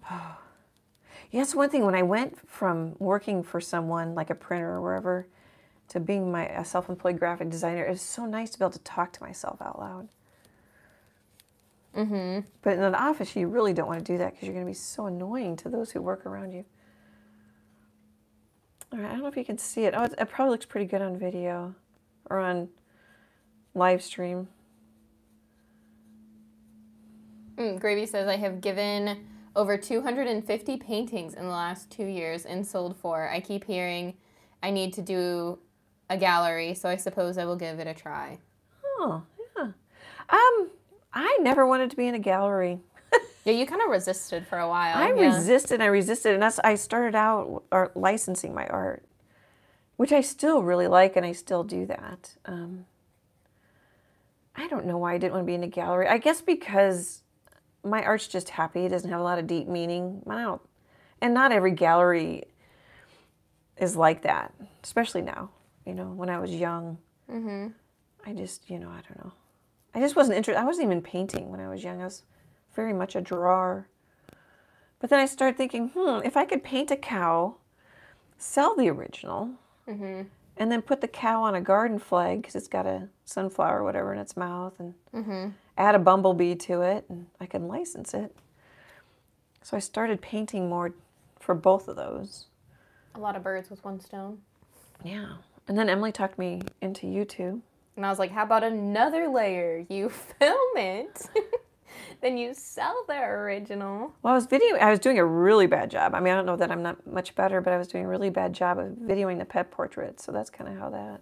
yes, one thing. When I went from working for someone like a printer or wherever to being my a self-employed graphic designer, it was so nice to be able to talk to myself out loud. Mm-hmm. But in an office, you really don't want to do that because you're going to be so annoying to those who work around you. All right, I don't know if you can see it. Oh, it, it probably looks pretty good on video or on live stream. Mm, Gravy says I have given over 250 paintings in the last two years and sold four. I keep hearing I need to do a gallery, so I suppose I will give it a try. Oh, yeah. Um, I never wanted to be in a gallery. Yeah, you kind of resisted for a while. I yeah. resisted. I resisted, and that's I started out licensing my art, which I still really like, and I still do that. Um, I don't know why I didn't want to be in a gallery. I guess because my art's just happy. It doesn't have a lot of deep meaning. And not every gallery is like that, especially now. You know, when I was young, Mm-hmm. I just, you know, I don't know. I just wasn't interested. I wasn't even painting when I was young. I was very much a drawer. But then I started thinking, hmm, if I could paint a cow, sell the original, Mm-hmm. And then put the cow on a garden flag because it's got a sunflower or whatever in its mouth, and Mm-hmm. add a bumblebee to it, and I can license it. So I started painting more for both of those. A lot of birds with one stone. Yeah. And then Emily talked me into YouTube. And I was like, how about another layer? You film it, then you sell the original. Well, I was video. I was doing a really bad job. I mean, I don't know that I'm not much better, but I was doing a really bad job of videoing the pet portraits. So that's kind of how that.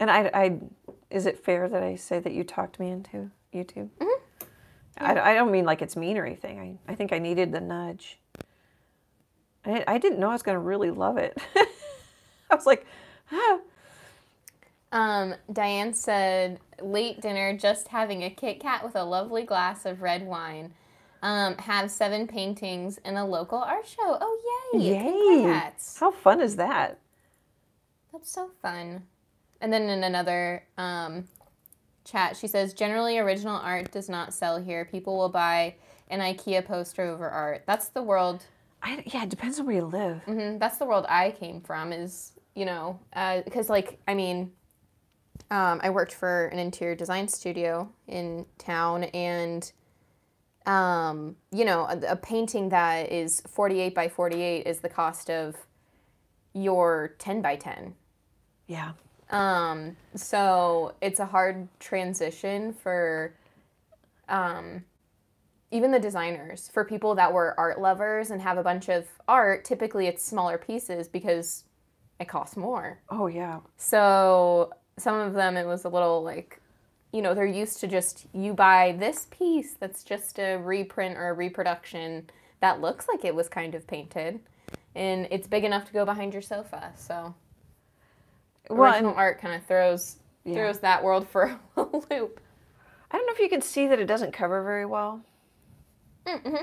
And I, I, is it fair that I say that you talked me into YouTube? Hmm. I, I don't mean like it's mean or anything. I, I think I needed the nudge. I, I didn't know I was going to really love it. I was like, ah. Um, Diane said, late dinner, just having a Kit Kat with a lovely glass of red wine. Um, have seven paintings in a local art show. Oh, yay! Yay. Congrats. how fun is that? That's so fun. And then in another um, chat, she says, generally original art does not sell here. People will buy an IKEA poster over art. That's the world. I, yeah, it depends on where you live. hmm that's the world I came from. Is you know, because like I mean, um, I worked for an interior design studio in town, and um, you know, a, a painting that is forty eight by forty eight is the cost of your ten by ten. Yeah. Um, so it's a hard transition for um, even the designers. For people that were art lovers and have a bunch of art, typically it's smaller pieces because it costs more. Oh, yeah. So some of them, it was a little like, you know, they're used to just you buy this piece that's just a reprint or a reproduction that looks like it was kind of painted. And it's big enough to go behind your sofa. So Well, original art kind of throws Yeah. throws that world for a loop. I don't know if you can see that it doesn't cover very well. Mm-hmm.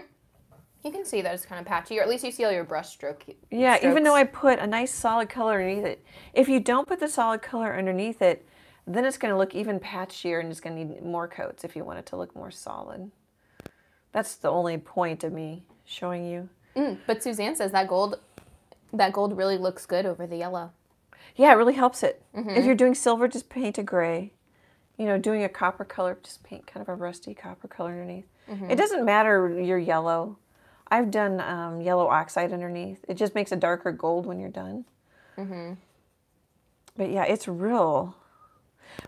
You can see that it's kind of patchy, or at least you see all your brush stroke. Yeah, even though. I put a nice solid color underneath it. If you don't put the solid color underneath it, then it's going to look even patchier and it's going to need more coats if you want it to look more solid. That's the only point of me showing you. Mm, but Suzanne says that gold, that gold really looks good over the yellow. Yeah, it really helps it. Mm-hmm. If you're doing silver, just paint a gray. You know, doing a copper color, just paint kind of a rusty copper color underneath. Mm-hmm. It doesn't matter your yellow. I've done um, yellow oxide underneath. It just makes a darker gold when you're done. Mm-hmm. But yeah, it's real.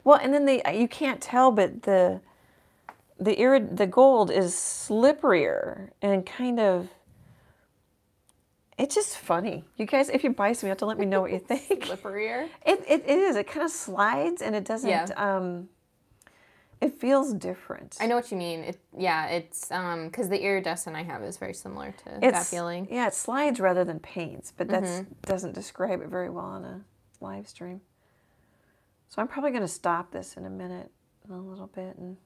Well, and then the you can't tell, but the the irid the gold is slipperier and kind of. It's just funny. You guys, if you buy some, you have to let me know what you think. Slipperier. It, it, it is. It kind of slides and it doesn't. Yeah. Um, it feels different. I know what you mean. It yeah, it's um because the iridescent I have is very similar to that feeling. Yeah, it slides rather than paints, but that Mm-hmm. doesn't describe it very well on a live stream. So I'm probably going to stop this in a minute, in a little bit, and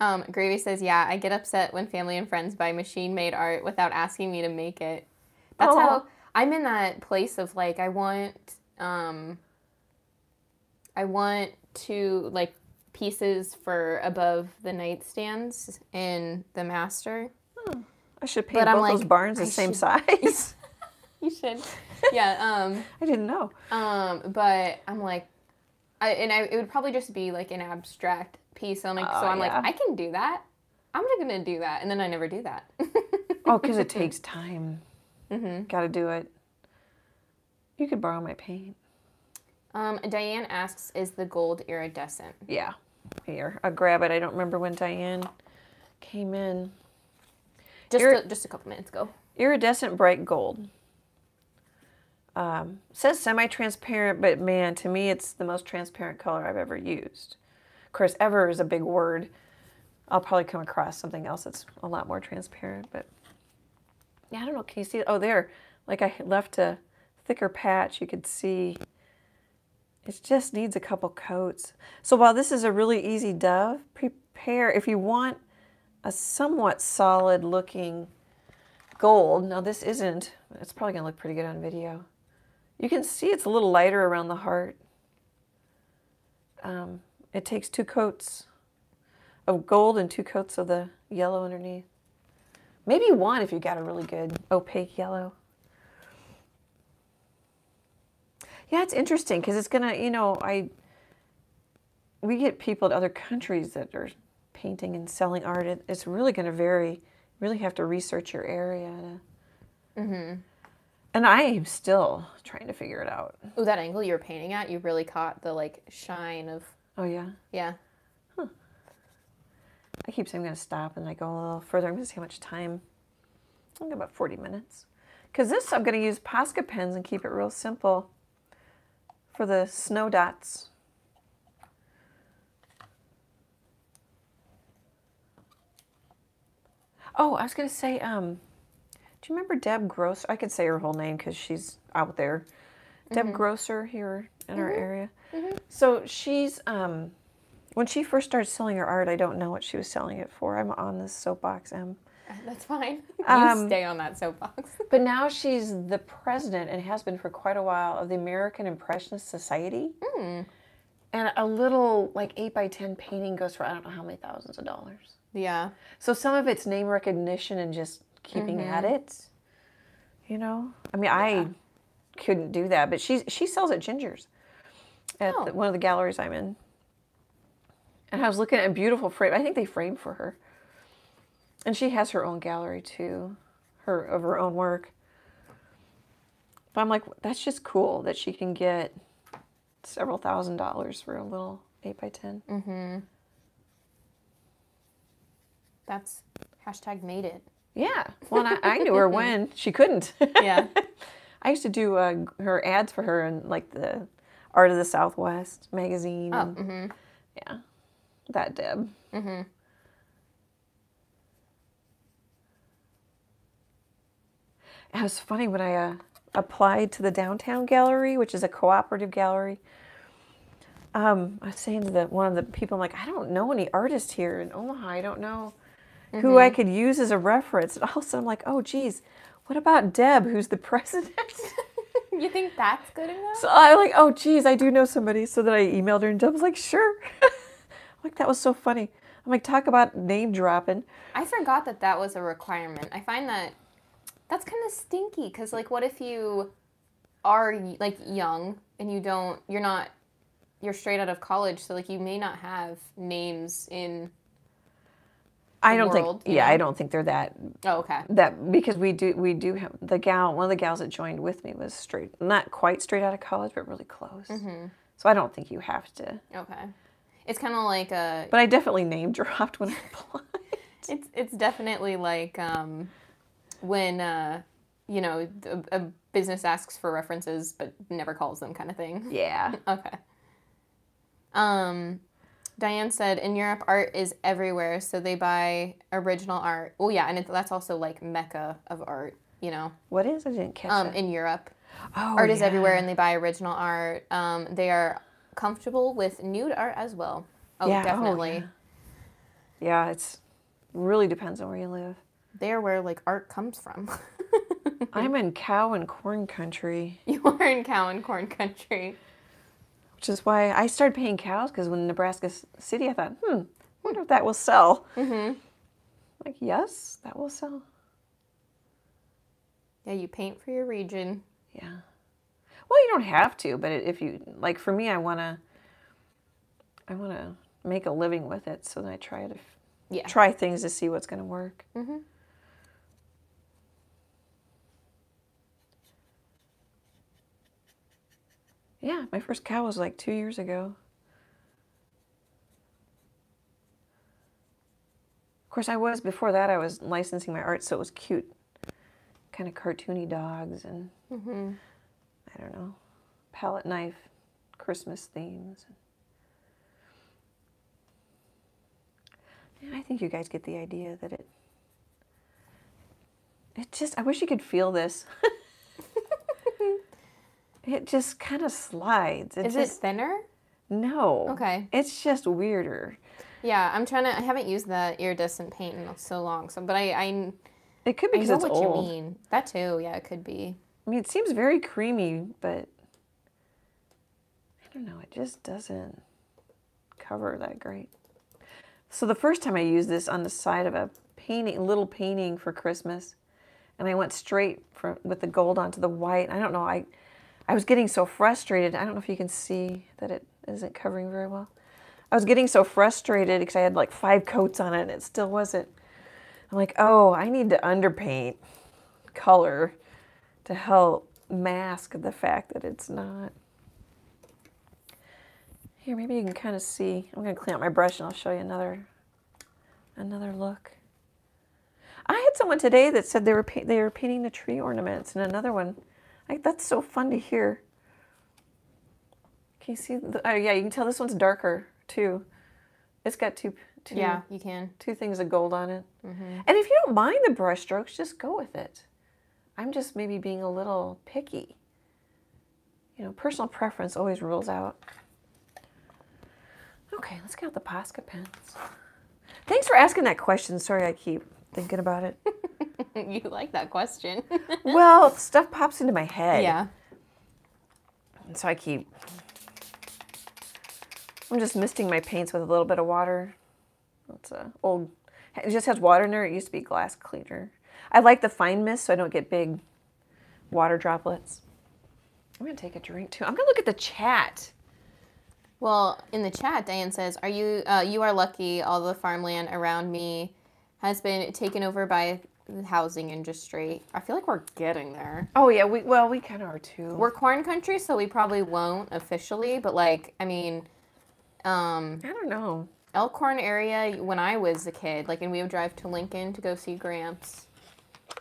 Um, Gravy says, "Yeah, I get upset when family and friends buy machine-made art without asking me to make it. That's Oh. how I'm in that place of like I want, um, I want to like pieces for above the nightstands in the master. I should paint both those barns the I same should- size. You should, yeah. Um, I didn't know. um, but I'm like, I and I it would probably just be like an abstract piece. I'm like, so Oh, I'm yeah. like, I can do that. I'm just gonna do that, and then I never do that. Oh, because it takes time. Mm-hmm. Got to do it. You could borrow my paint. Um, Diane asks, "Is the gold iridescent?" Yeah. Here, I'll grab it. I don't remember when Diane came in. Just Iri- a, just a couple minutes ago. Iridescent bright gold. Um, says semi-transparent, but man, to me, it's the most transparent color I've ever used. Of course, ever is a big word. I'll probably come across something else that's a lot more transparent, but yeah, I don't know. Can you see? Oh, there. Like I left a thicker patch. You could see. It just needs a couple coats. So while this is a really easy dove, prepare if you want a somewhat solid looking gold. Now this isn't, it's probably gonna look pretty good on video. You can see it's a little lighter around the heart. Um, it takes two coats of gold and two coats of the yellow underneath. Maybe one if you got a really good opaque yellow. Yeah, it's interesting because it's gonna, you know, I we get people to other countries that are painting and selling art. It, it's really going to vary. You really have to research your area. To, Mm-hmm. and I am still trying to figure it out. Oh, that angle you're painting at, you really caught the like shine of Oh yeah. yeah. Huh. I keep saying I'm going to stop and I go a little further. I'm going to see how much time. I've got about 40 minutes. Because this I'm going to use Posca pens and keep it real simple for the snow dots. Oh, I was going to say, um, do you remember Deb Groesser? I could say her whole name because she's out there. Deb Groesser here in our area. So she's, um, when she first started selling her art, I don't know what she was selling it for. I'm on this soapbox, Em. That's fine. you Um, stay on that soapbox. But now she's the president and has been for quite a while of the American Impressionist Society. And a little like 8 by 10 painting goes for I don't know how many thousands of dollars. Yeah. So some of it's name recognition and just keeping at it. You know? I mean, I couldn't do that, but she she sells at Ginger's at Oh. the, one of the galleries I'm in. And I was looking at a beautiful frame. I think they framed for her. And she has her own gallery too, her of her own work. But I'm like, that's just cool that she can get several thousand dollars for a little eight by 10 Mm-hmm. That's hashtag made it. Yeah. Well, I, I knew her when she couldn't. Yeah. I used to do uh, her ads for her in like the Art of the Southwest magazine. Oh, and- mm-hmm. Yeah. That Deb. Mm-hmm. It was funny when I uh, applied to the downtown gallery, which is a cooperative gallery. Um, I was saying to the, one of the people, I'm like, I don't know any artists here in Omaha. I don't know who I could use as a reference. And all of a sudden, I'm like, oh, geez, what about Deb, who's the president? You think that's good enough? So I'm like, oh, geez, I do know somebody. So then I emailed her, and Deb was like, sure. I'm like, that was so funny. I'm like, talk about name dropping. I forgot that that was a requirement. I find that That's kind of stinky because, like, what if you are like young and you don't, you're not, you're straight out of college, so like you may not have names in. I don't world, think. Yeah, know? I don't think they're that Oh, okay. that because we do we do have the gal one of the gals that joined with me was straight not quite straight out of college but really close. Mm-hmm. So I don't think you have to. Okay. It's kind of like a. But I definitely name dropped when I applied. It's it's definitely like um, when uh, you know a, a business asks for references but never calls them, kind of thing. yeah. Okay. Um, Diane said in Europe art is everywhere, so they buy original art. Oh yeah, and it, that's also like mecca of art. You know, What is? I didn't catch um, that. in Europe, Oh, art is everywhere, and they buy original art. Um, they are comfortable with nude art as well. Oh, Yeah, oh, definitely. yeah. Yeah, it's really depends on where you live. They are where like art comes from. I'm in cow and corn country, you are in cow and corn country. which is why I started paying cows because when Nebraska City, I thought, hmm, wonder if that will sell. Mm-hmm. Like, yes, that will sell. Yeah, you paint for your region. Yeah. Well, you don't have to, but if you like, for me, I wanna, I wanna make a living with it, so then I try to Yeah. try things to see what's gonna work. Mm-hmm. Yeah, my first cow was like two years ago. Of course, I was before that. I was licensing my art, so it was cute, kind of cartoony dogs and Mm-hmm. I don't know, palette knife, Christmas themes. Yeah, I think you guys get the idea that it. It just, I wish you could feel this. it just kind of slides. It Is just, it thinner? No. Okay. It's just weirder. Yeah, I'm trying to. I haven't used the iridescent paint in so long. So, but I, I, It could be I because know it's what old. you mean. That too. Yeah, it could be. I mean, it seems very creamy, but I don't know. It just doesn't cover that great. So the first time I used this on the side of a painting, little painting for Christmas, and I went straight from with the gold onto the white. I don't know. I I was getting so frustrated. I don't know if you can see that it isn't covering very well. I was getting so frustrated because I had like five coats on it and it still wasn't. I'm like, oh, I need to underpaint color to help mask the fact that it's not. Here, maybe you can kind of see. I'm going to clean out my brush and I'll show you another another look. I had someone today that said they were they were painting the tree ornaments, and another one. Like that's so fun to hear. Can you see? The, oh yeah, you can tell this one's darker too. It's got two two Yeah, you can. two things of gold on it. Mm-hmm. And if you don't mind the brush strokes, just go with it. I'm just maybe being a little picky. You know, personal preference always rules out. Okay, let's get out the Posca pens. Thanks for asking that question. Sorry, I keep thinking about it. you like that question? well, stuff pops into my head. yeah. And so I keep. I'm just misting my paints with a little bit of water. It's a old. It just has water in there. It used to be glass cleaner. I like the fine mist so I don't get big water droplets. I'm gonna take a drink too. I'm gonna look at the chat. Well, in the chat, Diane says, "Are you? Uh, you are lucky. All the farmland around me has been taken over by the housing industry. I feel like we're getting there. Oh yeah, we well we kind of are too. We're corn country, so we probably won't officially, but like, I mean, um, I don't know. Elkhorn area when I was a kid, like, and we would drive to Lincoln to go see Gramps.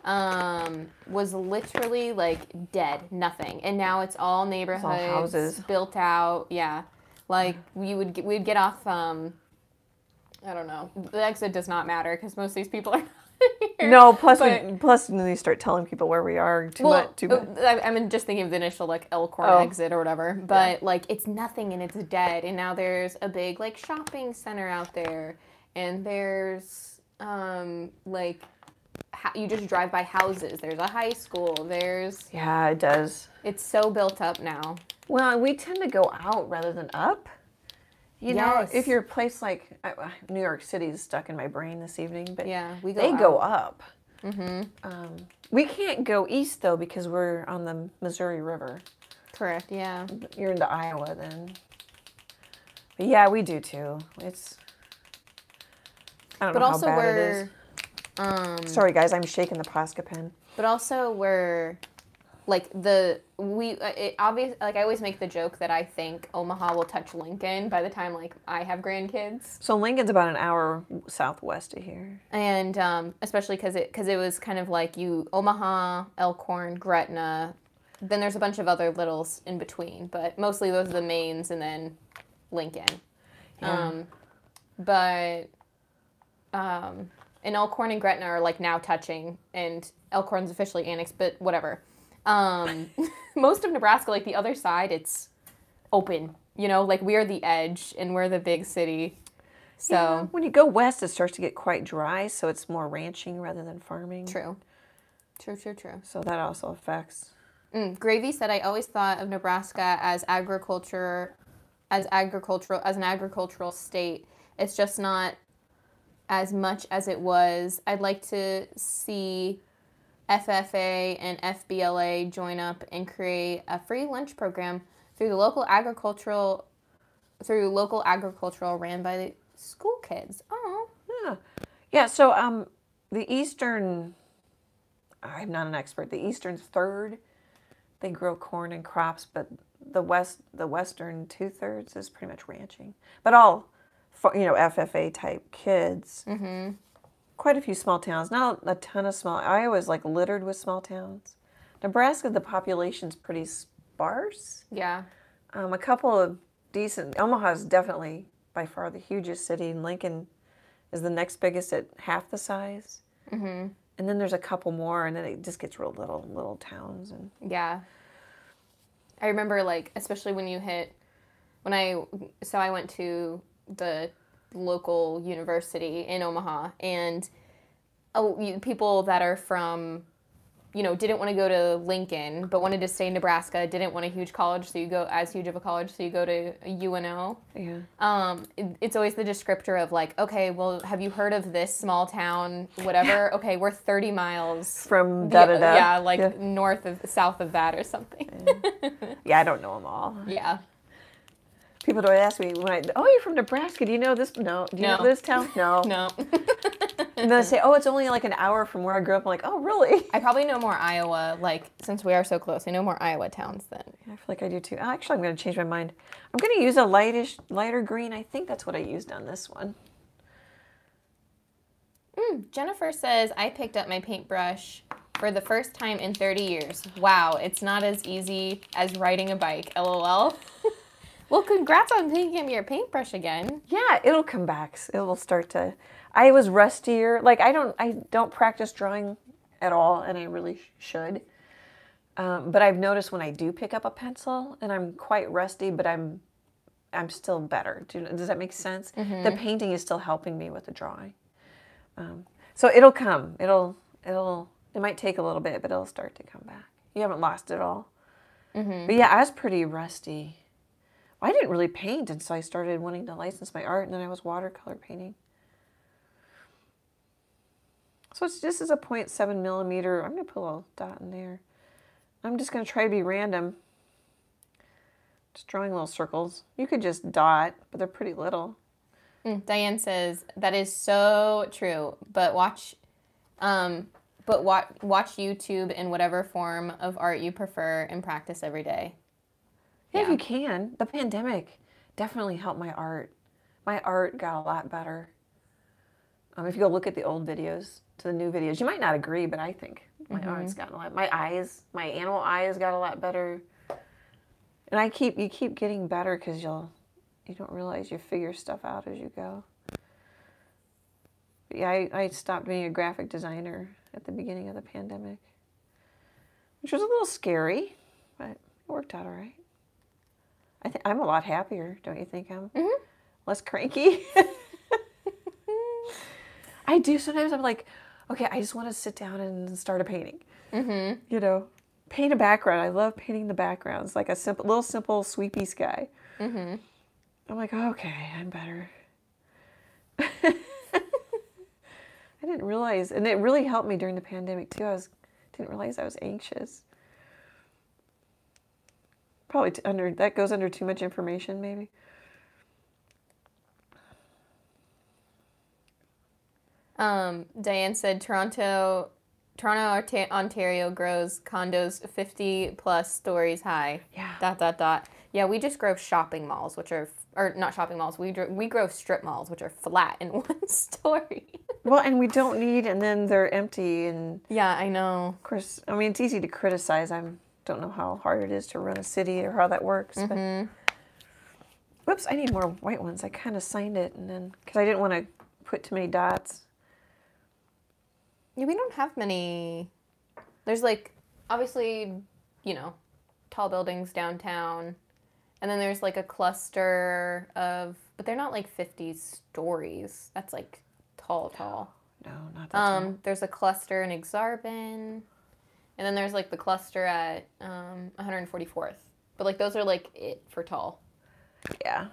Um, was literally like dead, nothing, and now it's all neighborhoods, houses. built out. Yeah, like we would get, we'd get off. Um, I don't know. The exit does not matter because most of these people are. Not here. No, plus But- we plus then they start telling people where we are. Too well, much. Too much. I, I'm just thinking of the initial like Elkhorn Oh. exit or whatever, but like it's nothing and it's dead. And now there's a big like shopping center out there, and there's um like ha- you just drive by houses. There's a high school. There's Yeah, it does. it's so built up now. Well, we tend to go out rather than up. You know, if you're a place like New York City is stuck in my brain this evening, but Yeah, we go. they out. go up. Um, we can't go east though because we're on the Missouri River. Correct. Yeah. You're into Iowa then. But yeah, we do too. It's. I don't But know also how bad we're um Sorry guys, I'm shaking the Posca pen. but also we're like the we uh, it obvious like I always make the joke that I think Omaha will touch Lincoln by the time like I have grandkids. So Lincoln's about an hour southwest of here. and um, especially because it because it was kind of like you Omaha, Elkhorn, Gretna. Then there's a bunch of other littles in between, but mostly those are the mains, and then Lincoln. Um, but um, and Elkhorn and Gretna are like now touching, and Elkhorn's officially annexed, but whatever. Um, most of Nebraska, like the other side, it's open. You know, like we're the edge, and we're the big city. So Yeah, when you go west, it starts to get quite dry, so it's more ranching rather than farming. true, true, true, true. So that also affects. Mm, Gravy said, "I always thought of Nebraska as agriculture, as agricultural, as an agricultural state. It's just not as much as it was. I'd like to see FFA and FBLA join up and create a free lunch program through the local agricultural, through local agricultural ran by the school kids. Oh, Yeah, yeah. So um, the eastern. I'm not an expert. The eastern third, they grow corn and crops, but the west, the western two thirds is pretty much ranching. But all, you know, FFA type kids. Mm-hmm. Quite a few small towns. Not a ton of small. Iowa's like littered with small towns. Nebraska, the population's pretty sparse. yeah, Um, a couple of decent. Omaha's definitely by far the hugest city, and Lincoln is the next biggest at half the size. Mm-hmm. And then there's a couple more, and then it just gets real little little towns. And Yeah. I remember like especially when you hit when I so I went to the local university in Omaha and oh, you, people that are from you know didn't want to go to Lincoln but wanted to stay in Nebraska didn't want a huge college so you go as huge of a college so you go to UNO yeah, um, it- it's always the descriptor of like, okay, well, have you heard of this small town, whatever? Okay, we're 30 miles from da da yeah, da. yeah, like yeah. north of south of that or something. Yeah, I don't know them all. yeah. People don't ask me when I. Oh, you're from Nebraska. Do you know this? No. Do you know this town? No. No. And then they say, oh, it's only like an hour from where I grew up. I'm like, oh, really? I probably know more Iowa, like since we are so close. I know more Iowa towns than I feel like I do too. Actually, I'm going to change my mind. I'm going to use a lightish, lighter green. I think that's what I used on this one. Hmm, Jennifer says, I picked up my paintbrush for the first time in 30 years. Wow, it's not as easy as riding a bike. LOL. well, congrats on picking up your paintbrush again. Yeah, it'll come back. It will start to. I was rustier. Like I don't. I don't practice drawing at all, and I really should. Um, but I've noticed when I do pick up a pencil, and I'm quite rusty, but I'm, I'm still better. Do does that make sense? The painting is still helping me with the drawing. Um, so it'll come. It'll. It'll. It might take a little bit, but it'll start to come back. You haven't lost it all. But yeah, I was pretty rusty. I didn't really paint and so I started wanting to license my art, and then I was watercolor painting. So it's, this is a 0.7 millimeter. I'm going to put a little dot in there. I'm just going to try to be random. Just drawing little circles. You could just dot, but they're pretty little. Mm, Diane says that is so true. But watch, um, but watch watch YouTube in whatever form of art you prefer and practice every day. Yeah, if you can. The pandemic definitely helped my art. My art got a lot better. Um, if you go look at the old videos to the new videos, you might not agree, but I think my art's gotten a lot. My eyes, my animal eyes got a lot better. And I keep you keep getting better because you'll you don't realize you figure stuff out as you go. But yeah, I, I stopped being a graphic designer at the beginning of the pandemic, which was a little scary, but it worked out all right. I think I'm a lot happier, don't you think? I'm less cranky. I do sometimes. I'm like, okay, I just want to sit down and start a painting. Mm-hmm. You know, paint a background. I love painting the backgrounds, like a simple, little simple sweepy sky. Mm-hmm. I'm like, okay, I'm better. I I didn't realize, and it really helped me during the pandemic too. I was didn't realize I was anxious. Probably t- under that goes under too much information, maybe. Um, Diane said Toronto, Toronto, Onta- Ontario grows condos 50 plus stories high. Yeah. Dot dot dot. Yeah, we just grow shopping malls, which are or not shopping malls. We we grow strip malls, which are flat in one story. Well, and we don't need, and then they're empty, and yeah, I know. of course, I mean, it's easy to criticize. I don't know how hard it is to run a city or how that works. But whoops, I need more white ones. I kind of signed it, and then because I didn't want to put too many dots. Yeah, we don't have many. There's like obviously, you know, tall buildings downtown, and then there's like a cluster of, but they're not like 50 stories. That's like tall, tall. No, not that. tall. Um, there's a cluster in Aksarben, and then there's like the cluster at um 144th. But like those are like it for tall. Yeah.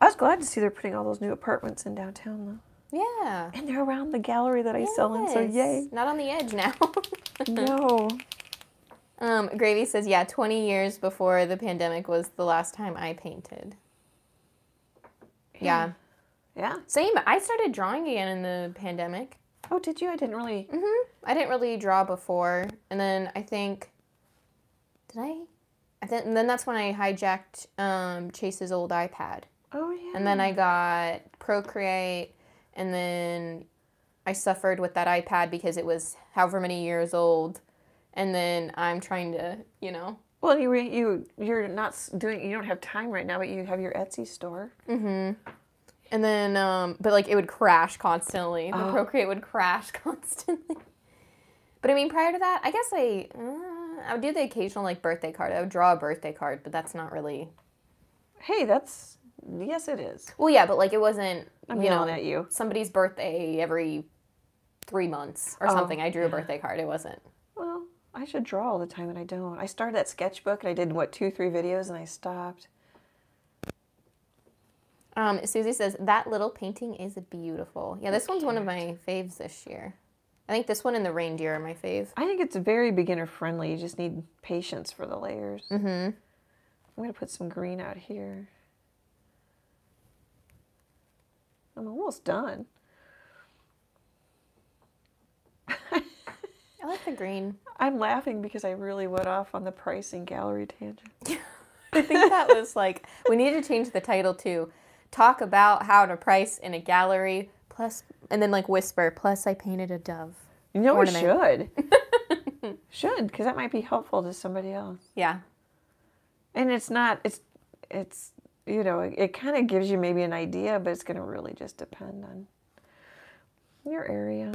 I was glad to see they're putting all those new apartments in downtown though. Yeah. And they're around the gallery that I sell in, so Yes. yay. Not on the edge now. No. Um, Gravy says, yeah, 20 years before the pandemic was the last time I painted. Yeah. Yeah. Same. I started drawing again in the pandemic. Oh, did you? I didn't really. hmm I didn't really draw before. And then I think, did I? I think, and then that's when I hijacked um, Chase's old iPad. Oh, yeah. And then I got Procreate, and then I suffered with that iPad because it was however many years old. And then I'm trying to, you know, Well, you you you're not doing. You don't have time right now, but you have your Etsy store. Mm-hmm. And then, um, but like it would crash constantly. The Oh. Procreate would crash constantly. But I mean, prior to that, I guess I uh, I would do the occasional like birthday card. I would draw a birthday card, but that's not really. Hey, that's yes, it is. Well, yeah, but like it wasn't. I'm you know, at you. somebody's birthday every three months or Oh, something. I drew a birthday card. It wasn't. Well, I should draw all the time, and I don't. I started that sketchbook, and I did what two, three videos, and I stopped. Um, Susie says that little painting is beautiful. Yeah, this one's one of my faves this year. I think this one and the reindeer are my fave. I think it's very beginner friendly. You just need patience for the layers. Mm-hmm. I'm gonna put some green out here. I'm almost done. I like the green. I'm laughing because I really went off on the pricing gallery tangent. I think that was like we need to change the title to talk about how to price in a gallery plus and then like whisper plus I painted a dove. You know, we Ornament. should. should, because that might be helpful to somebody else. Yeah. And it's not, it's, it's, you know, it, it kind of gives you maybe an idea, but it's going to really just depend on your area,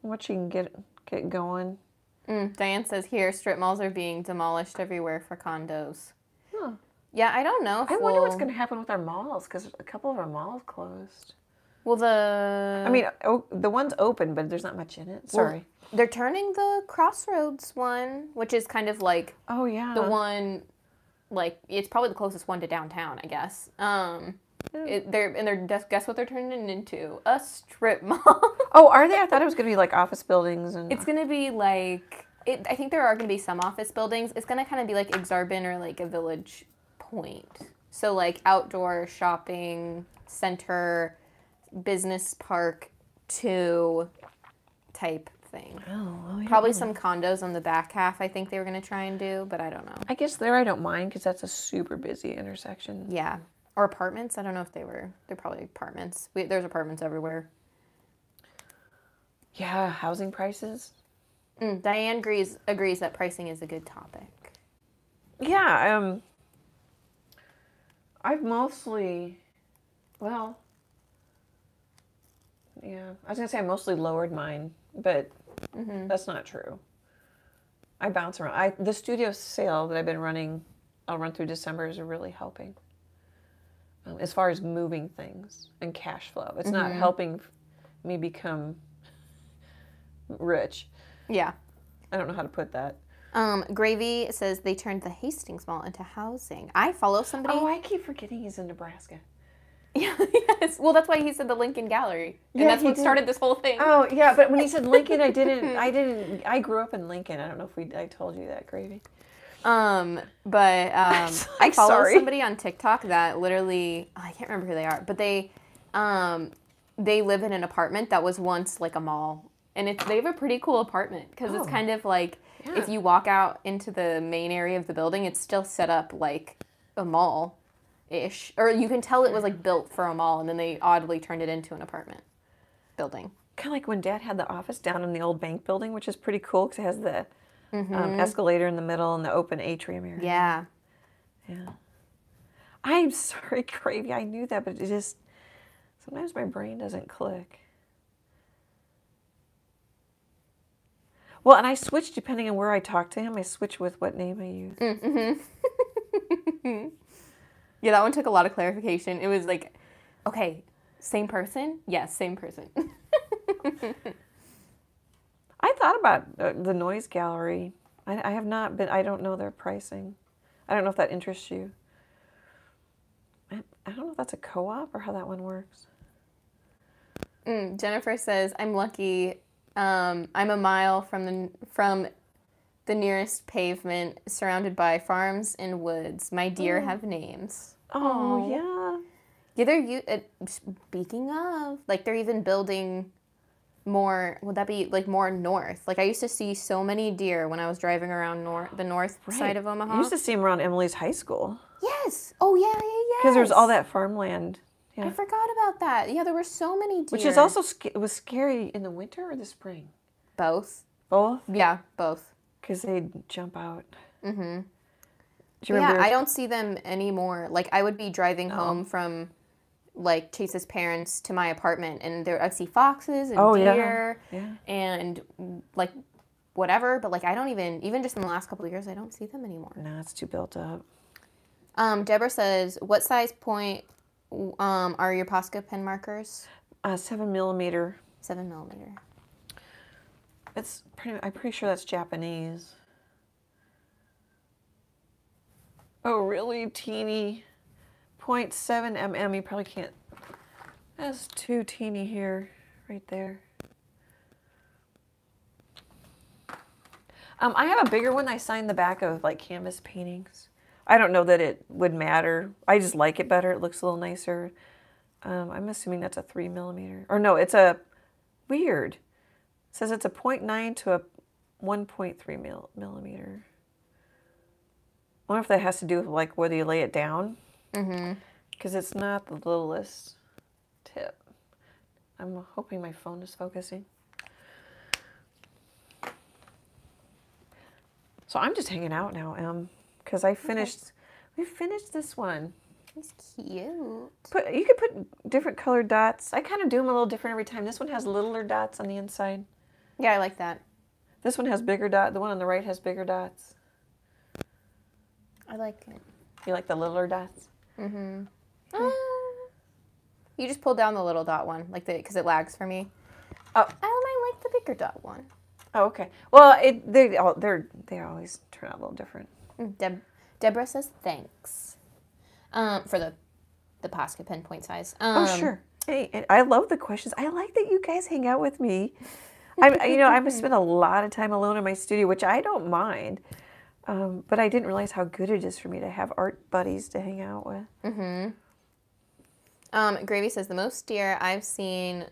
what you can get get going. Mm, Diane says here strip malls are being demolished everywhere for condos. Yeah, I don't know. I wonder what's going to happen with our malls because a couple of our malls closed. Well, the I mean, oh, the one's open, but there's not much in it. Well, Sorry. they're turning the Crossroads one, which is kind of like oh yeah. the one, like it's probably the closest one to downtown, I guess. Um, it, they're and they're guess- guess what they're turning it into a strip mall. Oh, are they? I thought it was going to be like office buildings and. it's gonna be like it, I think there are gonna be some office buildings. It's gonna kind of be like Aksarben or like a Village Point. So like outdoor shopping center, business park, two type thing. Oh, oh, yeah. Probably some condos on the back half. I think they were gonna try and do, but I don't know. I guess there I don't mind because that's a super busy intersection. Yeah, or apartments. I don't know if they were. They're probably apartments. We, there's apartments everywhere. Yeah, housing prices. Mm, Diane agrees agrees that pricing is a good topic. Yeah, um I've mostly well yeah, I was gonna say I mostly lowered mine, but Mm-hmm. that's not true. I bounce around. I the studio sale that I've been running, I'll run through December is really helping. Um, as far as moving things and cash flow, it's not Mhm. helping me become rich. Yeah. I don't know how to put that. Um, Gravy says they turned the Hastings Mall into housing. I follow somebody. Oh, I keep forgetting he's in Nebraska. Yeah, yes. Well, that's why he said the Lincoln Gallery, and Yeah, that's what did. started this whole thing. Oh yeah, but when he said Lincoln, I didn't. I didn't. I grew up in Lincoln. I don't know if we. I told you that, Gravy. Um, but um, I follow sorry. somebody on TikTok that literally I can't remember who they are, but they um they live in an apartment that was once like a mall, and it's they have a pretty cool apartment because it's Oh. kind of like if you walk out into the main area of the building, it's still set up like a mall ish, or you can tell it was like built for a mall, and then they oddly turned it into an apartment building. Kind of like when Dad had the office down in the old bank building, which is pretty cool because it has the um, escalator in the middle and the open atrium area. Yeah. Yeah. I'm sorry, Gravy. I knew that, but it just sometimes my brain doesn't click. Well, and I switch depending on where I talk to him. I switch with what name I use. Yeah, that one took a lot of clarification. It was like, okay, same person? Yes, same person. I thought about uh, the noise gallery. I, I have not been. I don't know their pricing. I don't know if that interests you. I, I don't know if that's a co-op or how that one works. Mm, Jennifer says, "I'm lucky. Um, I'm a mile from the from the nearest pavement, surrounded by farms and woods. My deer have names. Oh, Aw. yeah. Yeah, they're you. Uh, speaking of, like they're even building more. Would that be like more north? Like I used to see so many deer when I was driving around north, the north side of Omaha. I used to see them around Emily's high school yes. Oh yeah, yeah, yeah. because there's all that farmland. I forgot about that. Yeah, there were so many deer. Which is also it was scary in the winter or the spring. both. Both, Yeah, both. because they'd jump out. Mm-hmm. Do you Yeah. I don't see them anymore. Like I would be driving home from like Chase's parents to my apartment, and there I'd see foxes and Oh, yeah. deer yeah. and like whatever. But like I don't even even just in the last couple of years, I don't see them anymore. No, it's too built up. Um, Deborah says, "What size point um, are your Posca pen markers? Uh, seven millimeter. Seven millimeter. It's pretty. I'm pretty sure that's Japanese. Oh, really teeny. 0.7 mm. You probably can't. That's too teeny here, right there. Um, I have a bigger one. I signed the back of like canvas paintings. I don't know that it would matter. I just like it better. It looks a little nicer. Um, I'm assuming that's a three millimeter. Or no, it's a weird. It says it's a 0.9 to a 1.3 mil, millimeter. I wonder if that has to do with like whether you lay it down. Mm-hmm. Because it's not the littlest tip. I'm hoping my phone is focusing. So I'm just hanging out now, Em, because I finished. We finished this one. It's cute. Put you could put different colored dots. I kind of do them a little different every time. This one has littler dots on the inside. Yeah, I like that. This one has bigger dot. The one on the right has bigger dots. I like it. You like the littler dots? Mm-hmm. you just pull down the little dot one, like the because it lags for me. Oh. I might like the bigger dot one. Oh, okay. Well, it they all they're they always turn out a little different. Deb- Deborah says thanks um, for the the Posca pen point size. Um, oh, sure. Hey, and I love the questions. I like that you guys hang out with me. I'm, you know, I've spent a lot of time alone in my studio, which I don't mind. Um, but I didn't realize how good it is for me to have art buddies to hang out with. Mm-hmm. Um, Gravy says the most deer I've seen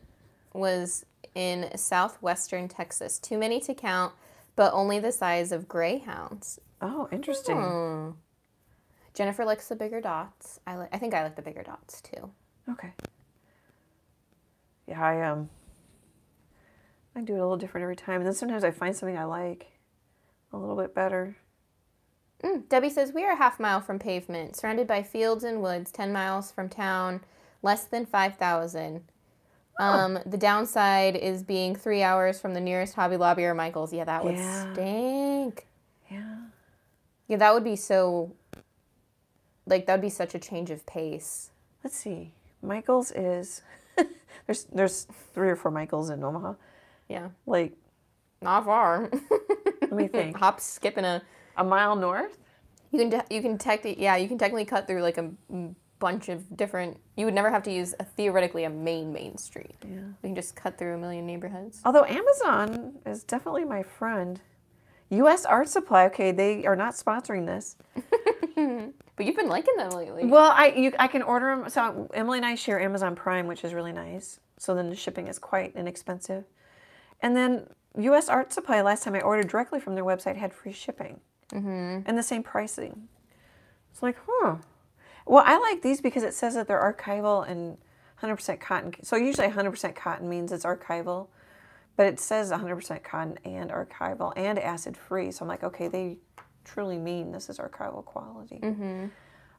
was in southwestern Texas. Too many to count, but only the size of greyhounds. Oh, interesting. Hmm. Jennifer likes the bigger dots. I like. I think I like the bigger dots too. Okay. Yeah, I um, I do it a little different every time, and then sometimes I find something I like a little bit better. Mm, Debbie says we are a half mile from pavement, surrounded by fields and woods, ten miles from town, less than five thousand. Um, the downside is being three hours from the nearest Hobby Lobby or Michaels. Yeah, that would Yeah. stink. Yeah. Yeah, that would be so. Like that would be such a change of pace. Let's see. Michael's is there's there's three or four Michaels in Omaha. Yeah, Like not far. let me think. Hop, skip, and a. A mile north. You can you can tech yeah you can technically cut through like a bunch of different. You would never have to use a, theoretically a main main street. Yeah. We can just cut through a million neighborhoods. Although Amazon is definitely my friend. U.S. Art Supply. Okay, they are not sponsoring this. But you've been liking them lately. Well, I you, I can order them. So Emily and I share Amazon Prime, which is really nice. So then the shipping is quite inexpensive. And then U.S. Art Supply. Last time I ordered directly from their website had free shipping Mm-hmm. and the same pricing. It's like, huh. Well, I like these because it says that they're archival and 100% cotton. So usually 100% cotton means it's archival, but it says 100% cotton and archival and acid free. So I'm like, okay, they truly mean this is archival quality. Mm-hmm.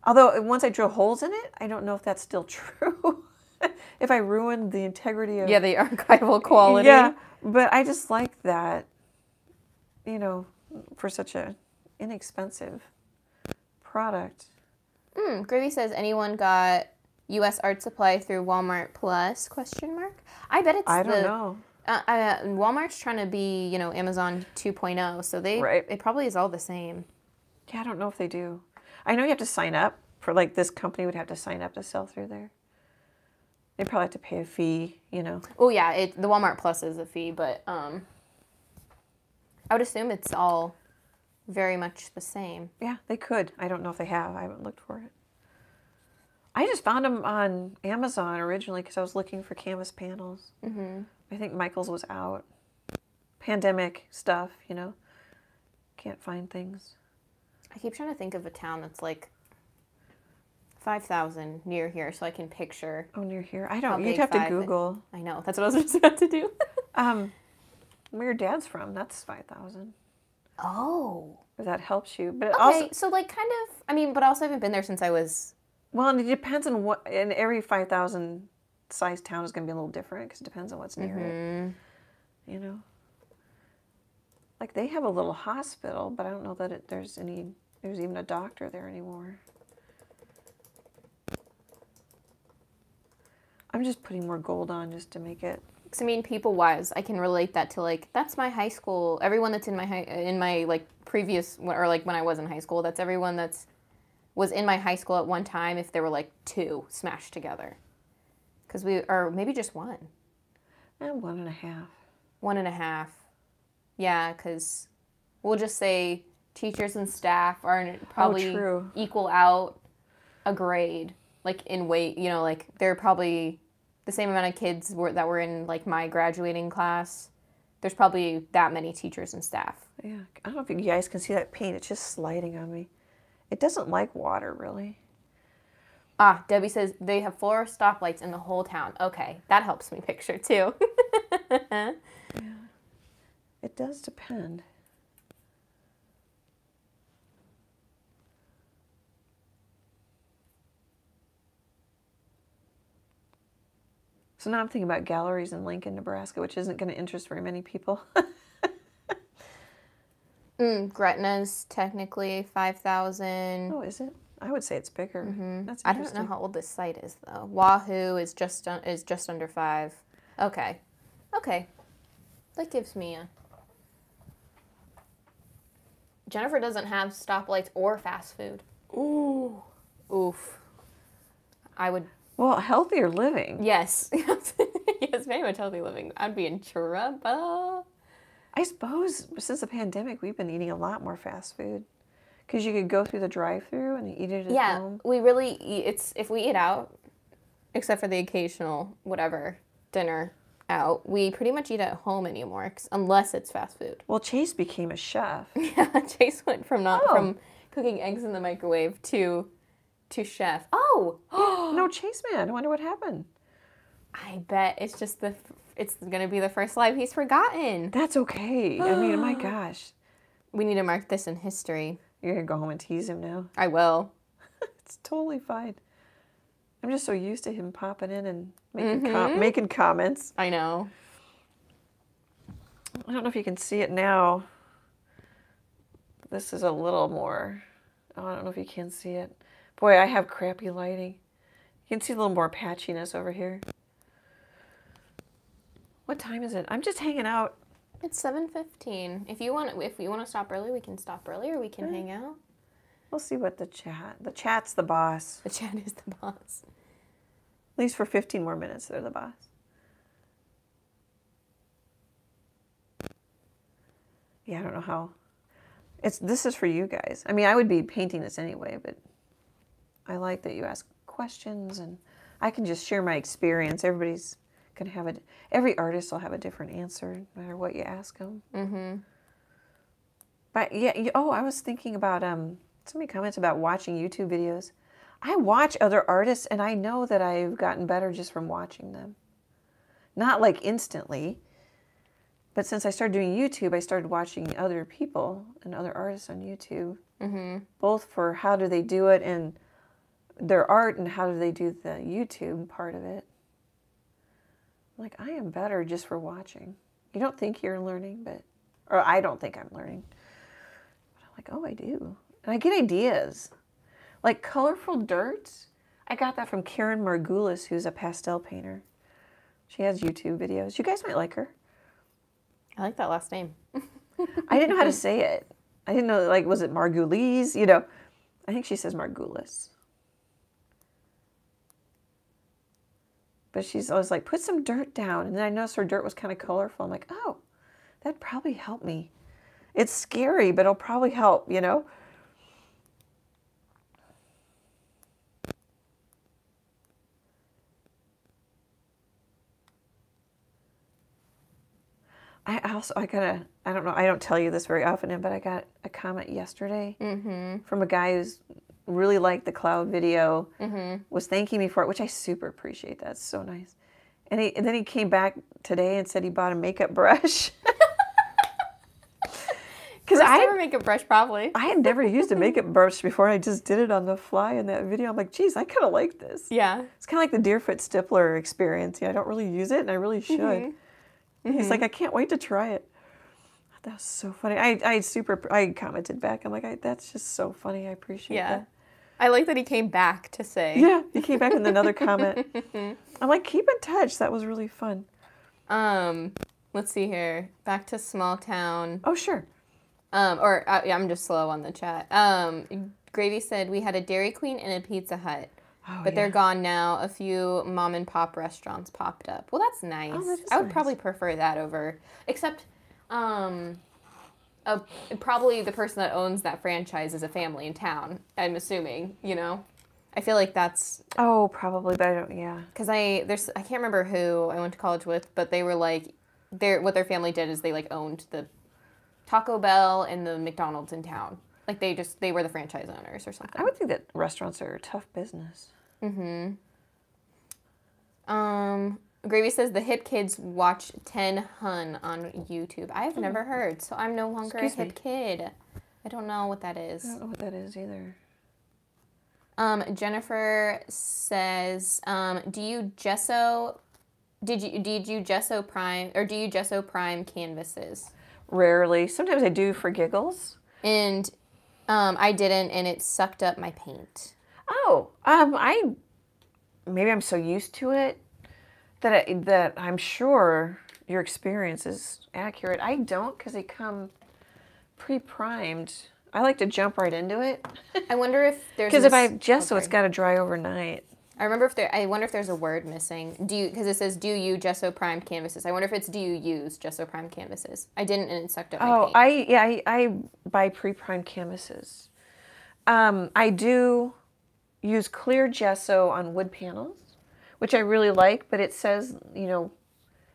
Although once I drill holes in it, I don't know if that's still true. if I ruined the integrity of Yeah, the archival quality. Yeah, but I just like that. You know, for such a inexpensive product. Mm, Gravy says anyone got U.S. Art Supply through Walmart Plus? Question mark. I bet it's I don't the know. Uh, uh, Walmart's trying to be, you know, Amazon 2.0, so they Right. it probably is all the same. Yeah, I don't know if they do. I know you have to sign up for like this company would have to sign up to sell through there. They probably have to pay a fee, you know. Oh yeah, it the Walmart Plus is a fee, but um, I would assume it's all very much the same. Yeah, they could. I don't know if they have. I haven't looked for it. I just found them on Amazon originally because I was looking for canvas panels. Mm-hmm. I think Michael's was out. Pandemic stuff, you know. Can't find things. I keep trying to think of a town that's like five thousand near here, so I can picture. Oh, near here. I don't. You'd have to? Google. I know that's what I was just about to do. Um, where your dad's from? That's five thousand. oh. If that helps you, but Okay, also so like kind of. I mean, but also I haven't been there since I was. well, and it depends on what. And every five thousand size town is going to be a little different because it depends on what's near it. Mm, You know. Like they have a little hospital, but I don't know that it, there's any. There's even a doctor there anymore. I'm just putting more gold on just to make it. 'cause I mean, people wise, I can relate that to like that's my high school. Everyone that's in my high in my like previous or like when I was in high school, that's everyone that's was in my high school at one time. If there were like two smashed together, because we or maybe just one, And one and a half. one and a half. Yeah, because we'll just say teachers and staff are oh, probably true. equal out a grade, like in weight. You know, like they're probably the same amount of kids were, that were in like my graduating class. There's probably that many teachers and staff. Yeah, I don't know if you guys can see that paint. It's just sliding on me. It doesn't like water, really. Ah, Debbie says they have four stoplights in the whole town. Okay, that helps me picture too. It does depend. So now I'm thinking about galleries in Lincoln, Nebraska, which isn't going to interest very many people. mm, Gretna's technically five thousand. oh, is it? I would say it's bigger. That's Mm-hmm. I don't know how old this site is though. Wahoo is just un- is just under five. Okay, okay, that gives me a. Jennifer doesn't have stoplights or fast food. Ooh. Oof. I would Well, healthier living. yes yes very much healthy living. I'd be in trouble. I suppose since the pandemic, we've been eating a lot more fast food because you could go through the drive-through and eat it at Yeah, home. we really eat, it's if we eat out, except for the occasional whatever dinner out, we pretty much eat at home anymore 'cause- unless it's fast food. Well, Chase became a chef. Yeah, Chase went from not Oh. from cooking eggs in the microwave to to chef. Oh, no, Chase man. I wonder what happened. I bet it's just the it's gonna be the first life he's forgotten. That's okay. I mean, my gosh. We need to mark this in history. You're to go home and tease him now. I will. It's totally fine. I'm just so used to him popping in and making, com- mm-hmm. making comments. I know. I don't know if you can see it now. This is a little more. Oh, I don't know if you can see it. Boy, I have crappy lighting. You can see a little more patchiness over here. What time is it? I'm just hanging out. It's seven fifteen. If you want, if we want to stop early, we can stop early, or we can mm. hang out. We'll see what the chat. The chat's the boss. The chat is the boss. At least for 15 more minutes, they're the boss. Yeah, I don't know how. It's this is for you guys. I mean, I would be painting this anyway, but I like that you ask questions and I can just share my experience. Everybody's gonna have a every artist will have a different answer no matter what you ask them. Mm-hmm. But yeah, you, oh, I was thinking about um somebody comments about watching YouTube videos. I watch other artists and I know that I've gotten better just from watching them. Not like instantly, but since I started doing YouTube, I started watching other people and other artists on YouTube, Mm-hmm. both for how do they do it and their art and how do they do the YouTube part of it. Like I am better just for watching. You don't think you're learning, but or I don't think I'm learning. But I'm like, oh, I do, and I get ideas, like colorful dirt. I got that from Karen Margulis, who's a pastel painter. She has YouTube videos. You guys might like her. I like that last name. I didn't know how to say it. I didn't know, like, was it Margulies? You know, I think she says Margulis. But she's always like, put some dirt down. And then I noticed her dirt was kind of colorful. I'm like, oh, that'd probably help me. It's scary, but it'll probably help, you know? I also I got a I don't know I don't tell you this very often but I got a comment yesterday Mm-hmm. from a guy who's really liked the cloud video Mm-hmm. was thanking me for it which I super appreciate that's so nice and, he, and then he came back today and said he bought a makeup brush because I ever makeup brush, probably. I had never used a makeup brush before I just did it on the fly in that video I'm like geez I kind of like this Yeah. it's kind of like the Deerfoot Stippler experience yeah I don't really use it and I really should Mhm. He's like, I can't wait to try it. That was so funny. I, I super, I commented back. I'm like, I, that's just so funny. I appreciate Yeah. that. I like that he came back to say. Yeah, he came back with another comment. I'm like, keep in touch. That was really fun. Um, let's see here. Back to small town. Oh, sure. Um, or uh, yeah, I'm just slow on the chat. Um, Gravy said we had a Dairy Queen and a Pizza Hut, Oh, but yeah. they're gone now. A few mom and pop restaurants popped up. Well, that's nice. Oh, that I would nice. probably prefer that over, except, um, uh, probably the person that owns that franchise is a family in town. I'm assuming, you know. I feel like that's Oh, probably, but I don't, yeah. because I there's I can't remember who I went to college with, but they were like, their what their family did is they like owned the Taco Bell and the McDonald's in town. Like they just they were the franchise owners or something. I would think that restaurants are a tough business. Mm-hmm. Um, Gravy says the hip kids watch Ten Hun on YouTube. I've never heard, so I'm no longer Excuse a hip kid. I don't know what that is. I don't know what that is either. Um, Jennifer says, um, do you gesso? Did you did you gesso prime or do you gesso prime canvases? Rarely. Sometimes I do for giggles. And um, I didn't, and it sucked up my paint. Oh, um, I maybe I'm so used to it that I, that I'm sure your experience is accurate. I don't because they come pre-primed. I like to jump right into it I wonder if there's because if I gesso, oh, it's got to dry overnight. I remember if there. I wonder if there's a word missing. Do you? Because it says do you gesso prime canvases. I wonder if it's do you use gesso prime canvases. I didn't, and it sucked up Oh. I yeah, I, I buy pre-primed canvases. Um, I do use clear gesso on wood panels, which I really like. But it says you know,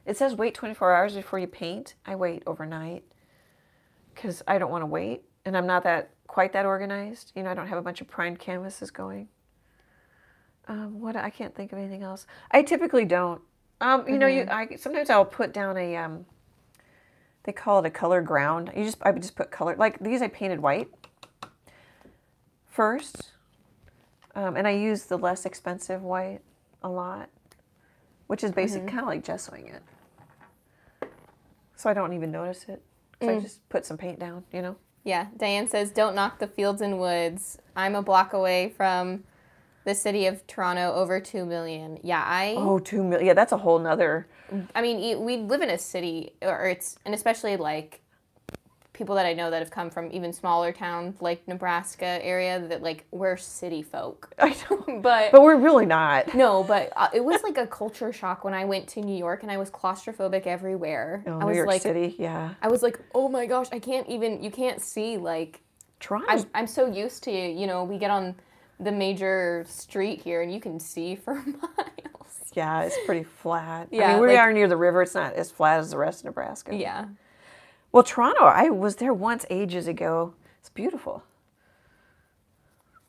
it says wait 24 hours before you paint. I wait overnight because I don't want to wait, and I'm not that quite that organized. You know, I don't have a bunch of primed canvases going. Um, what I can't think of anything else. I typically don't. Um, you know, you I sometimes I'll put down a um, they call it a color ground. You just I would just put color like these. I painted white first, um, and I use the less expensive white a lot, which is mm-hmm. basically kind of like gessoing it. So I don't even notice it. 'cause I mm. just put some paint down, you know. Yeah, Diane says, "Don't knock the fields and woods." I'm a block away from the city of Toronto, over two million. Yeah, I. Oh, two million. Yeah, that's a whole nother. I mean, we live in a city, or it's and especially like people that I know that have come from even smaller towns like Nebraska area that like we're city folk. I know. But, But we're really not. no, but uh, it was like a culture shock when I went to New York and I was claustrophobic everywhere. Oh, I New was York like City, yeah. I was like, "Oh my gosh, I can't even you can't see like Toronto's I'm I'm so used to, you know, we get on the major street here and you can see for miles." Yeah, it's pretty flat. I Yeah, mean, we like- are near the river. It's not as flat as the rest of Nebraska. Yeah. Well, Toronto, I was there once ages ago. It's beautiful.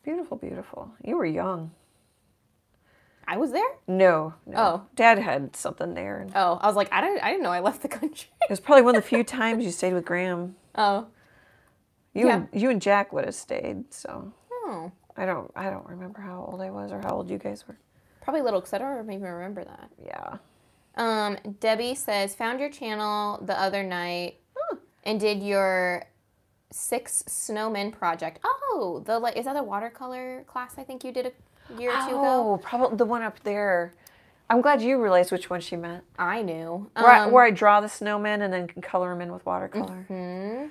Beautiful, beautiful. You were young. I was there? No, no. Oh. Dad had something there. Oh, I was like, I don't I didn't know I left the country. It was probably one of the few times you stayed with Graham. oh. You Yeah. and you and Jack would have stayed. So Oh. I don't I don't remember how old I was or how old you guys were. Probably little because I don't even remember that. Yeah. Um, Debbie says, found your channel the other night and did your six snowmen project. Oh, the like is that a watercolor class I think you did a year or two ago? Oh, probably the one up there. I'm glad you realized which one she meant. I knew. Where, I, Um, where I draw the snowmen and then can color them in with watercolor. hmm.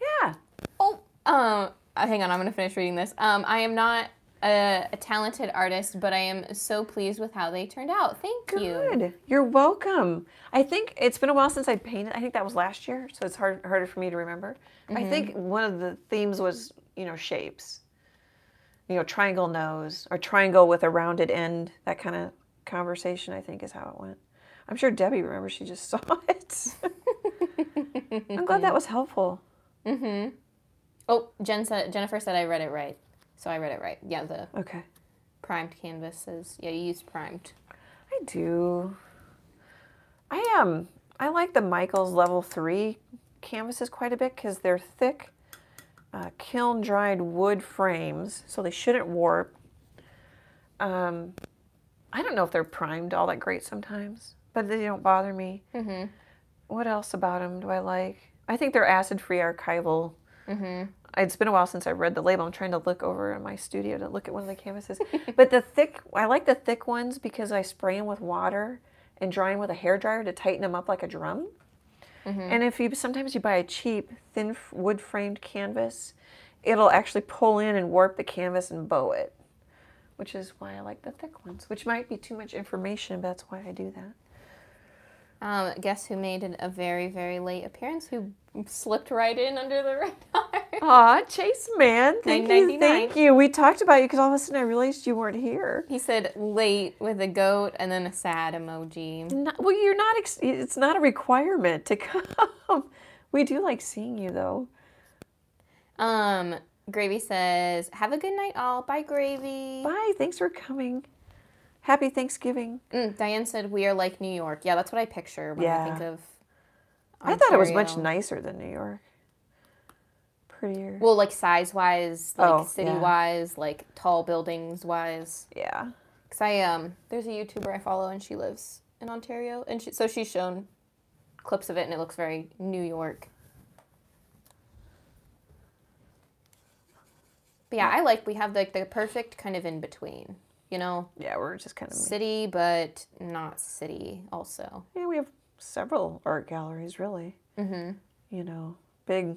Yeah. Oh, um, hang on, I'm gonna finish reading this. Um, I am not a, a talented artist, but I am so pleased with how they turned out. Thank you. Good. You're welcome. I think it's been a while since I painted. I think that was last year, so it's hard harder for me to remember. I think one of the themes was, you know, shapes. You know, triangle nose or triangle with a rounded end. That kind of conversation, I think, is how it went. I'm sure Debbie remembers. She just saw it. I'm glad that was helpful. Mm-hmm. Oh, Jen said Jennifer said I read it right, so I read it right. Yeah, the Okay. primed canvases. Yeah, you used primed. I do. I am. I like the Michaels Level 3 canvases quite a bit because they're thick, uh, kiln dried wood frames, so they shouldn't warp. Um, I don't know if they're primed all that great sometimes, but they don't bother me. Mm-hmm. What else about them do I like? I think they're acid free archival. Mm-hmm. It's been a while since I read the label. I'm trying to look over in my studio to look at one of the canvases. but the thick, I like the thick ones because I spray them with water and dry them with a hair dryer to tighten them up like a drum. And if you sometimes you buy a cheap thin wood framed canvas, it'll actually pull in and warp the canvas and bow it, which is why I like the thick ones. Which might be too much information, but that's why I do that. Um, guess who made an- a very very late appearance? Who slipped right in under the radar? Aw, Chase man, thank you, thank you. We talked about you because all of a sudden I realized you weren't here. he said late with a goat and then a sad emoji. Not, well, you're not. Ex- it's not a requirement to come. We do like seeing you though. Um, Gravy says, "Have a good night, all. Bye, Gravy." Bye. Thanks for coming. Happy Thanksgiving. Mm, Diane said, "We are like New York." Yeah, that's what I picture when I think of. I thought it was much nicer than New York. Prettier. Well, like size wise, like Oh, city yeah. wise, like tall buildings wise. yeah. Cause I um, there's a YouTuber I follow and she lives in Ontario, and she, so she's shown clips of it, and it looks very New York. But yeah, I like we have like the perfect kind of in between, you know, Yeah, we're just kind of. city but not city also. Yeah, we have several art galleries, really. Mm-hmm. You know, big.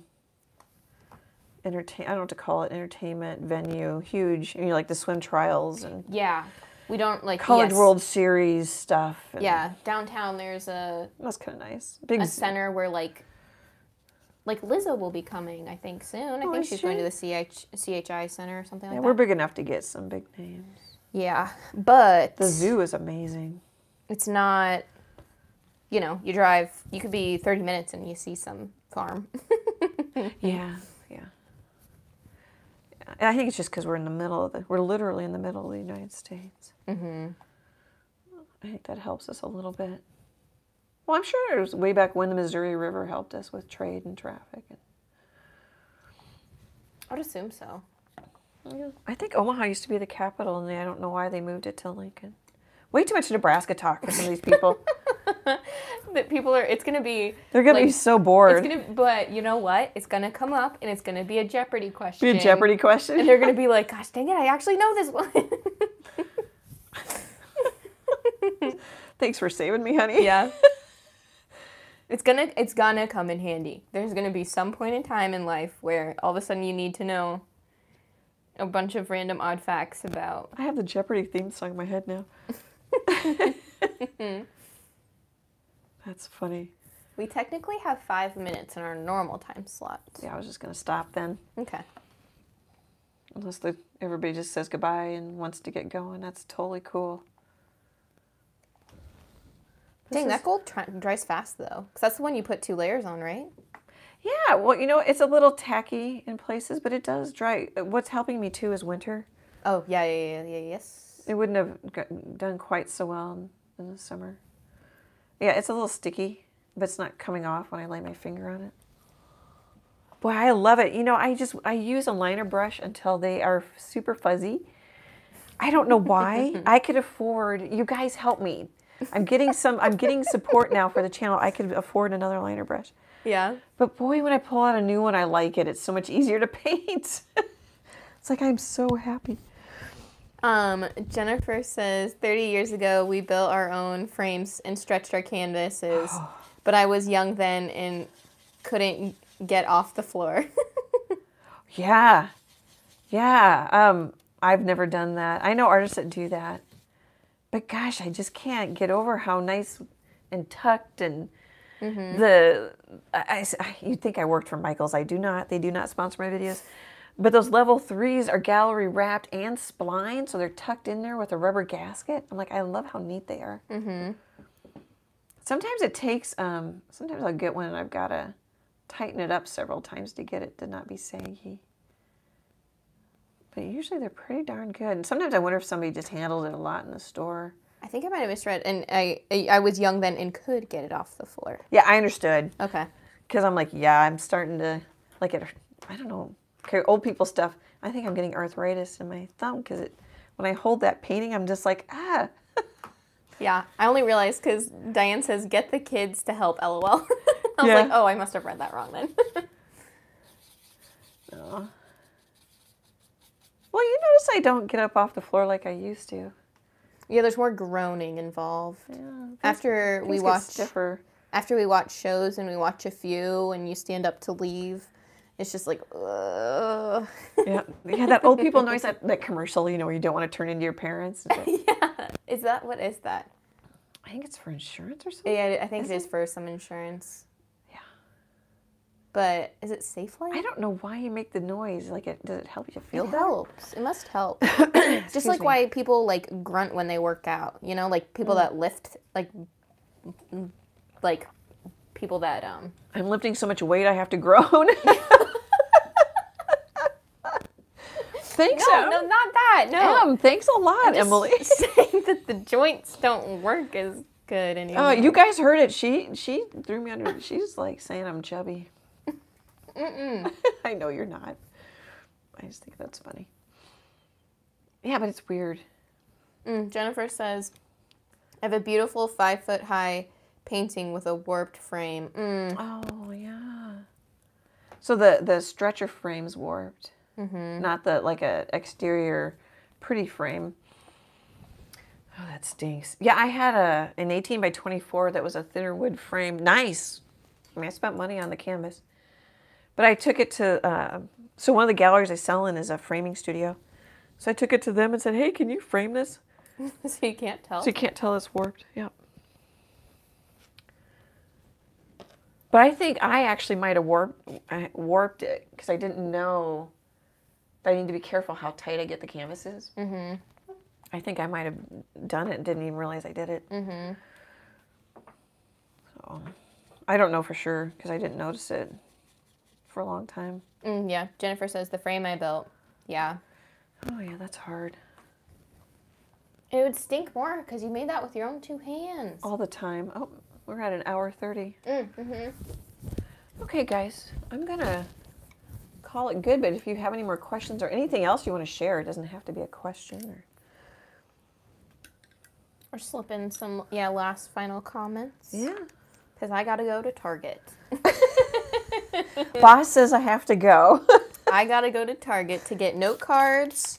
Entertain. I don't know what to call it. Entertainment venue, huge. And you know, like the swim trials and Yeah, we don't like College yes. World Series stuff. Yeah, downtown there's a that's kind of nice. Big a center where like like Lizzo will be coming, I think soon. I Oh, think she's she? going to the CH, CHI center or something Yeah, like that. we're big enough to get some big names. Yeah, but The zoo is amazing. it's not. You know, you drive. You could be thirty minutes and you see some farm. Yeah, yeah. And I think it's just because we're in the middle of the. We're literally in the middle of the United States. mm-hmm. I think that helps us a little bit. Well, I'm sure it was way back when the Missouri River helped us with trade and traffic. I would assume so. I think Omaha used to be the capital, and I don't know why they moved it to Lincoln. Way too much Nebraska talk for some of these people. That people are. It's gonna be. They're gonna be Like, so It's bored. gonna. But you know what? It's gonna come up and it's gonna be a Jeopardy question. be a Jeopardy question. And they're gonna be like, "Gosh, dang it! I actually know this one." Thanks for saving me, honey. yeah. It's gonna it's gonna come in handy. There's gonna be some point in time in life where all of a sudden you need to know a bunch of random odd facts about I have the Jeopardy theme song in my head now. That's funny. We technically have five minutes in our normal time slot. Yeah, I was just gonna stop then, Okay. unless the, everybody just says goodbye and wants to get going. That's totally cool. This Dang, is- that gold dries fast though, because that's the one you put two layers on, right? Yeah, well, you know, it's a little tacky in places, but it does dry. What's helping me too is winter. Oh yeah, yeah, yeah, yeah yes. It wouldn't have done quite so well in, in the summer. Yeah, it's a little sticky, but it's not coming off when I lay my finger on it. Boy, I love it. You know, I just I use a liner brush until they are super fuzzy. I don't know why. I could afford. You guys help me. I'm getting some. I'm getting support now for the channel. I could afford another liner brush. Yeah. But boy, when I pull out a new one, I like it. It's so much easier to paint. it's like I'm so happy. Um, Jennifer says 30 years ago we built our own frames and stretched our canvases, but I was young then and couldn't get off the floor. Yeah. Yeah. Um, I've never done that. I know artists that do that. But gosh, I just can't get over how nice and tucked and the I, I- you'd think I worked for Michaels. I do not. They do not sponsor my videos. But those level threes are gallery wrapped and splined, so they're tucked in there with a rubber gasket. I'm like, I love how neat they are. Mm-hmm. Sometimes it takes. Um, sometimes I'll get one and I've got to tighten it up several times to get it to not be saggy. But usually they're pretty darn good. And sometimes I wonder if somebody just handled it a lot in the store. I think I might have misread, and I I was young then and could get it off the floor. Yeah, I understood. Okay. Because I'm like, yeah, I'm starting to, like, it, I don't know, okay, old people stuff. I think I'm getting arthritis in my thumb because it, when I hold that painting, I'm just like, ah. Yeah, I only realized because Diane says get the kids to help. LOL. I was Yeah. like, oh, I must have read that wrong then. Aw. Well, you notice I don't get up off the floor like I used to. Yeah, there's more groaning involved. Yeah, After we watch stiffer. after we watch shows and we watch a few and you stand up to leave, it's just like, ugh. Yeah, yeah, that old people noise that, that commercial, you know, where you don't want to turn into your parents. Like, yeah. Is that what is that? I think it's for insurance or something. Yeah, I think Is it is for some insurance. But is it safe light? I don't know why you make the noise. Like, it does it help you feel it better? helps. It must help. Just like me. why people like grunt when they work out. You know, like people that lift, like, mm, like people that um. I'm lifting so much weight, I have to groan. thanks, No, Em. no, not that. No. Em, thanks a lot, Just Emily. saying that the joints don't work as good anymore. Oh, you guys heard it. She she threw me under. She's like saying I'm chubby. Mm-mm. I know you're not. I just think that's funny. Yeah, but it's weird. Mm, Jennifer says, I have a beautiful five foot high painting with a warped frame. Mm. Oh yeah. So the the stretcher frame's warped, Mm-hmm. not the like a exterior pretty frame. Oh, that stinks. Yeah, I had a an 18 by 24 that was a thinner wood frame. Nice. I mean, I spent money on the canvas, but I took it to. Uh, so one of the galleries I sell in is a framing studio. So I took it to them and said, "Hey, can you frame this?" so you can't tell. So you can't tell it's warped. Yep. But I think I actually might have warped warped it because I didn't know that I need to be careful how tight I get the canvases. mm-hmm. I think I might have done it and didn't even realize I did it. Mm-hmm. So I don't know for sure because I didn't notice it for a long time. Mm, yeah. Jennifer says the frame I built. Yeah. Oh yeah, that's hard. It would stink more because you made that with your own two hands. All the time. Oh, we're at an hour thirty. Mm-hmm. Okay, guys, I'm gonna call it good. But if you have any more questions or anything else you want to share, it doesn't have to be a question. Or... Or slip in some, yeah, last final comments. Yeah. Because I got to go to Target. Boss says I have to go. I got to go to Target to get note cards,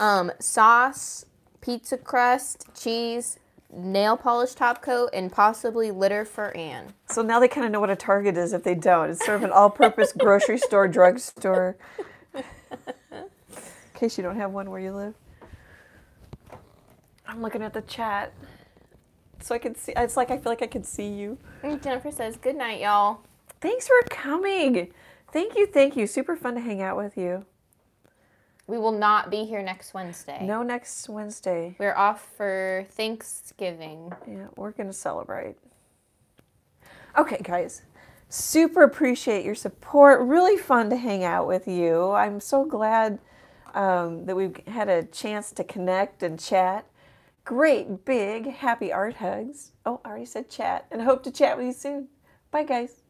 um, sauce, pizza crust, cheese, nail polish top coat, and possibly litter for Anne. So now they kind of know what a Target is if they don't. It's sort of an all purpose grocery store, drugstore. In case you don't have one where you live. I'm looking at the chat. So I can see, it's like I feel like I can see you. And Jennifer says, Good night, y'all. Thanks for coming. Thank you, thank you. Super fun to hang out with you. We will not be here next Wednesday. No next Wednesday. We're off for Thanksgiving. Yeah, we're going to celebrate. Okay, guys. Super appreciate your support. Really fun to hang out with you. I'm so glad um, that we've had a chance to connect and chat. Great, big, happy art hugs. Oh, I already said chat, and I hope to chat with you soon. Bye, guys.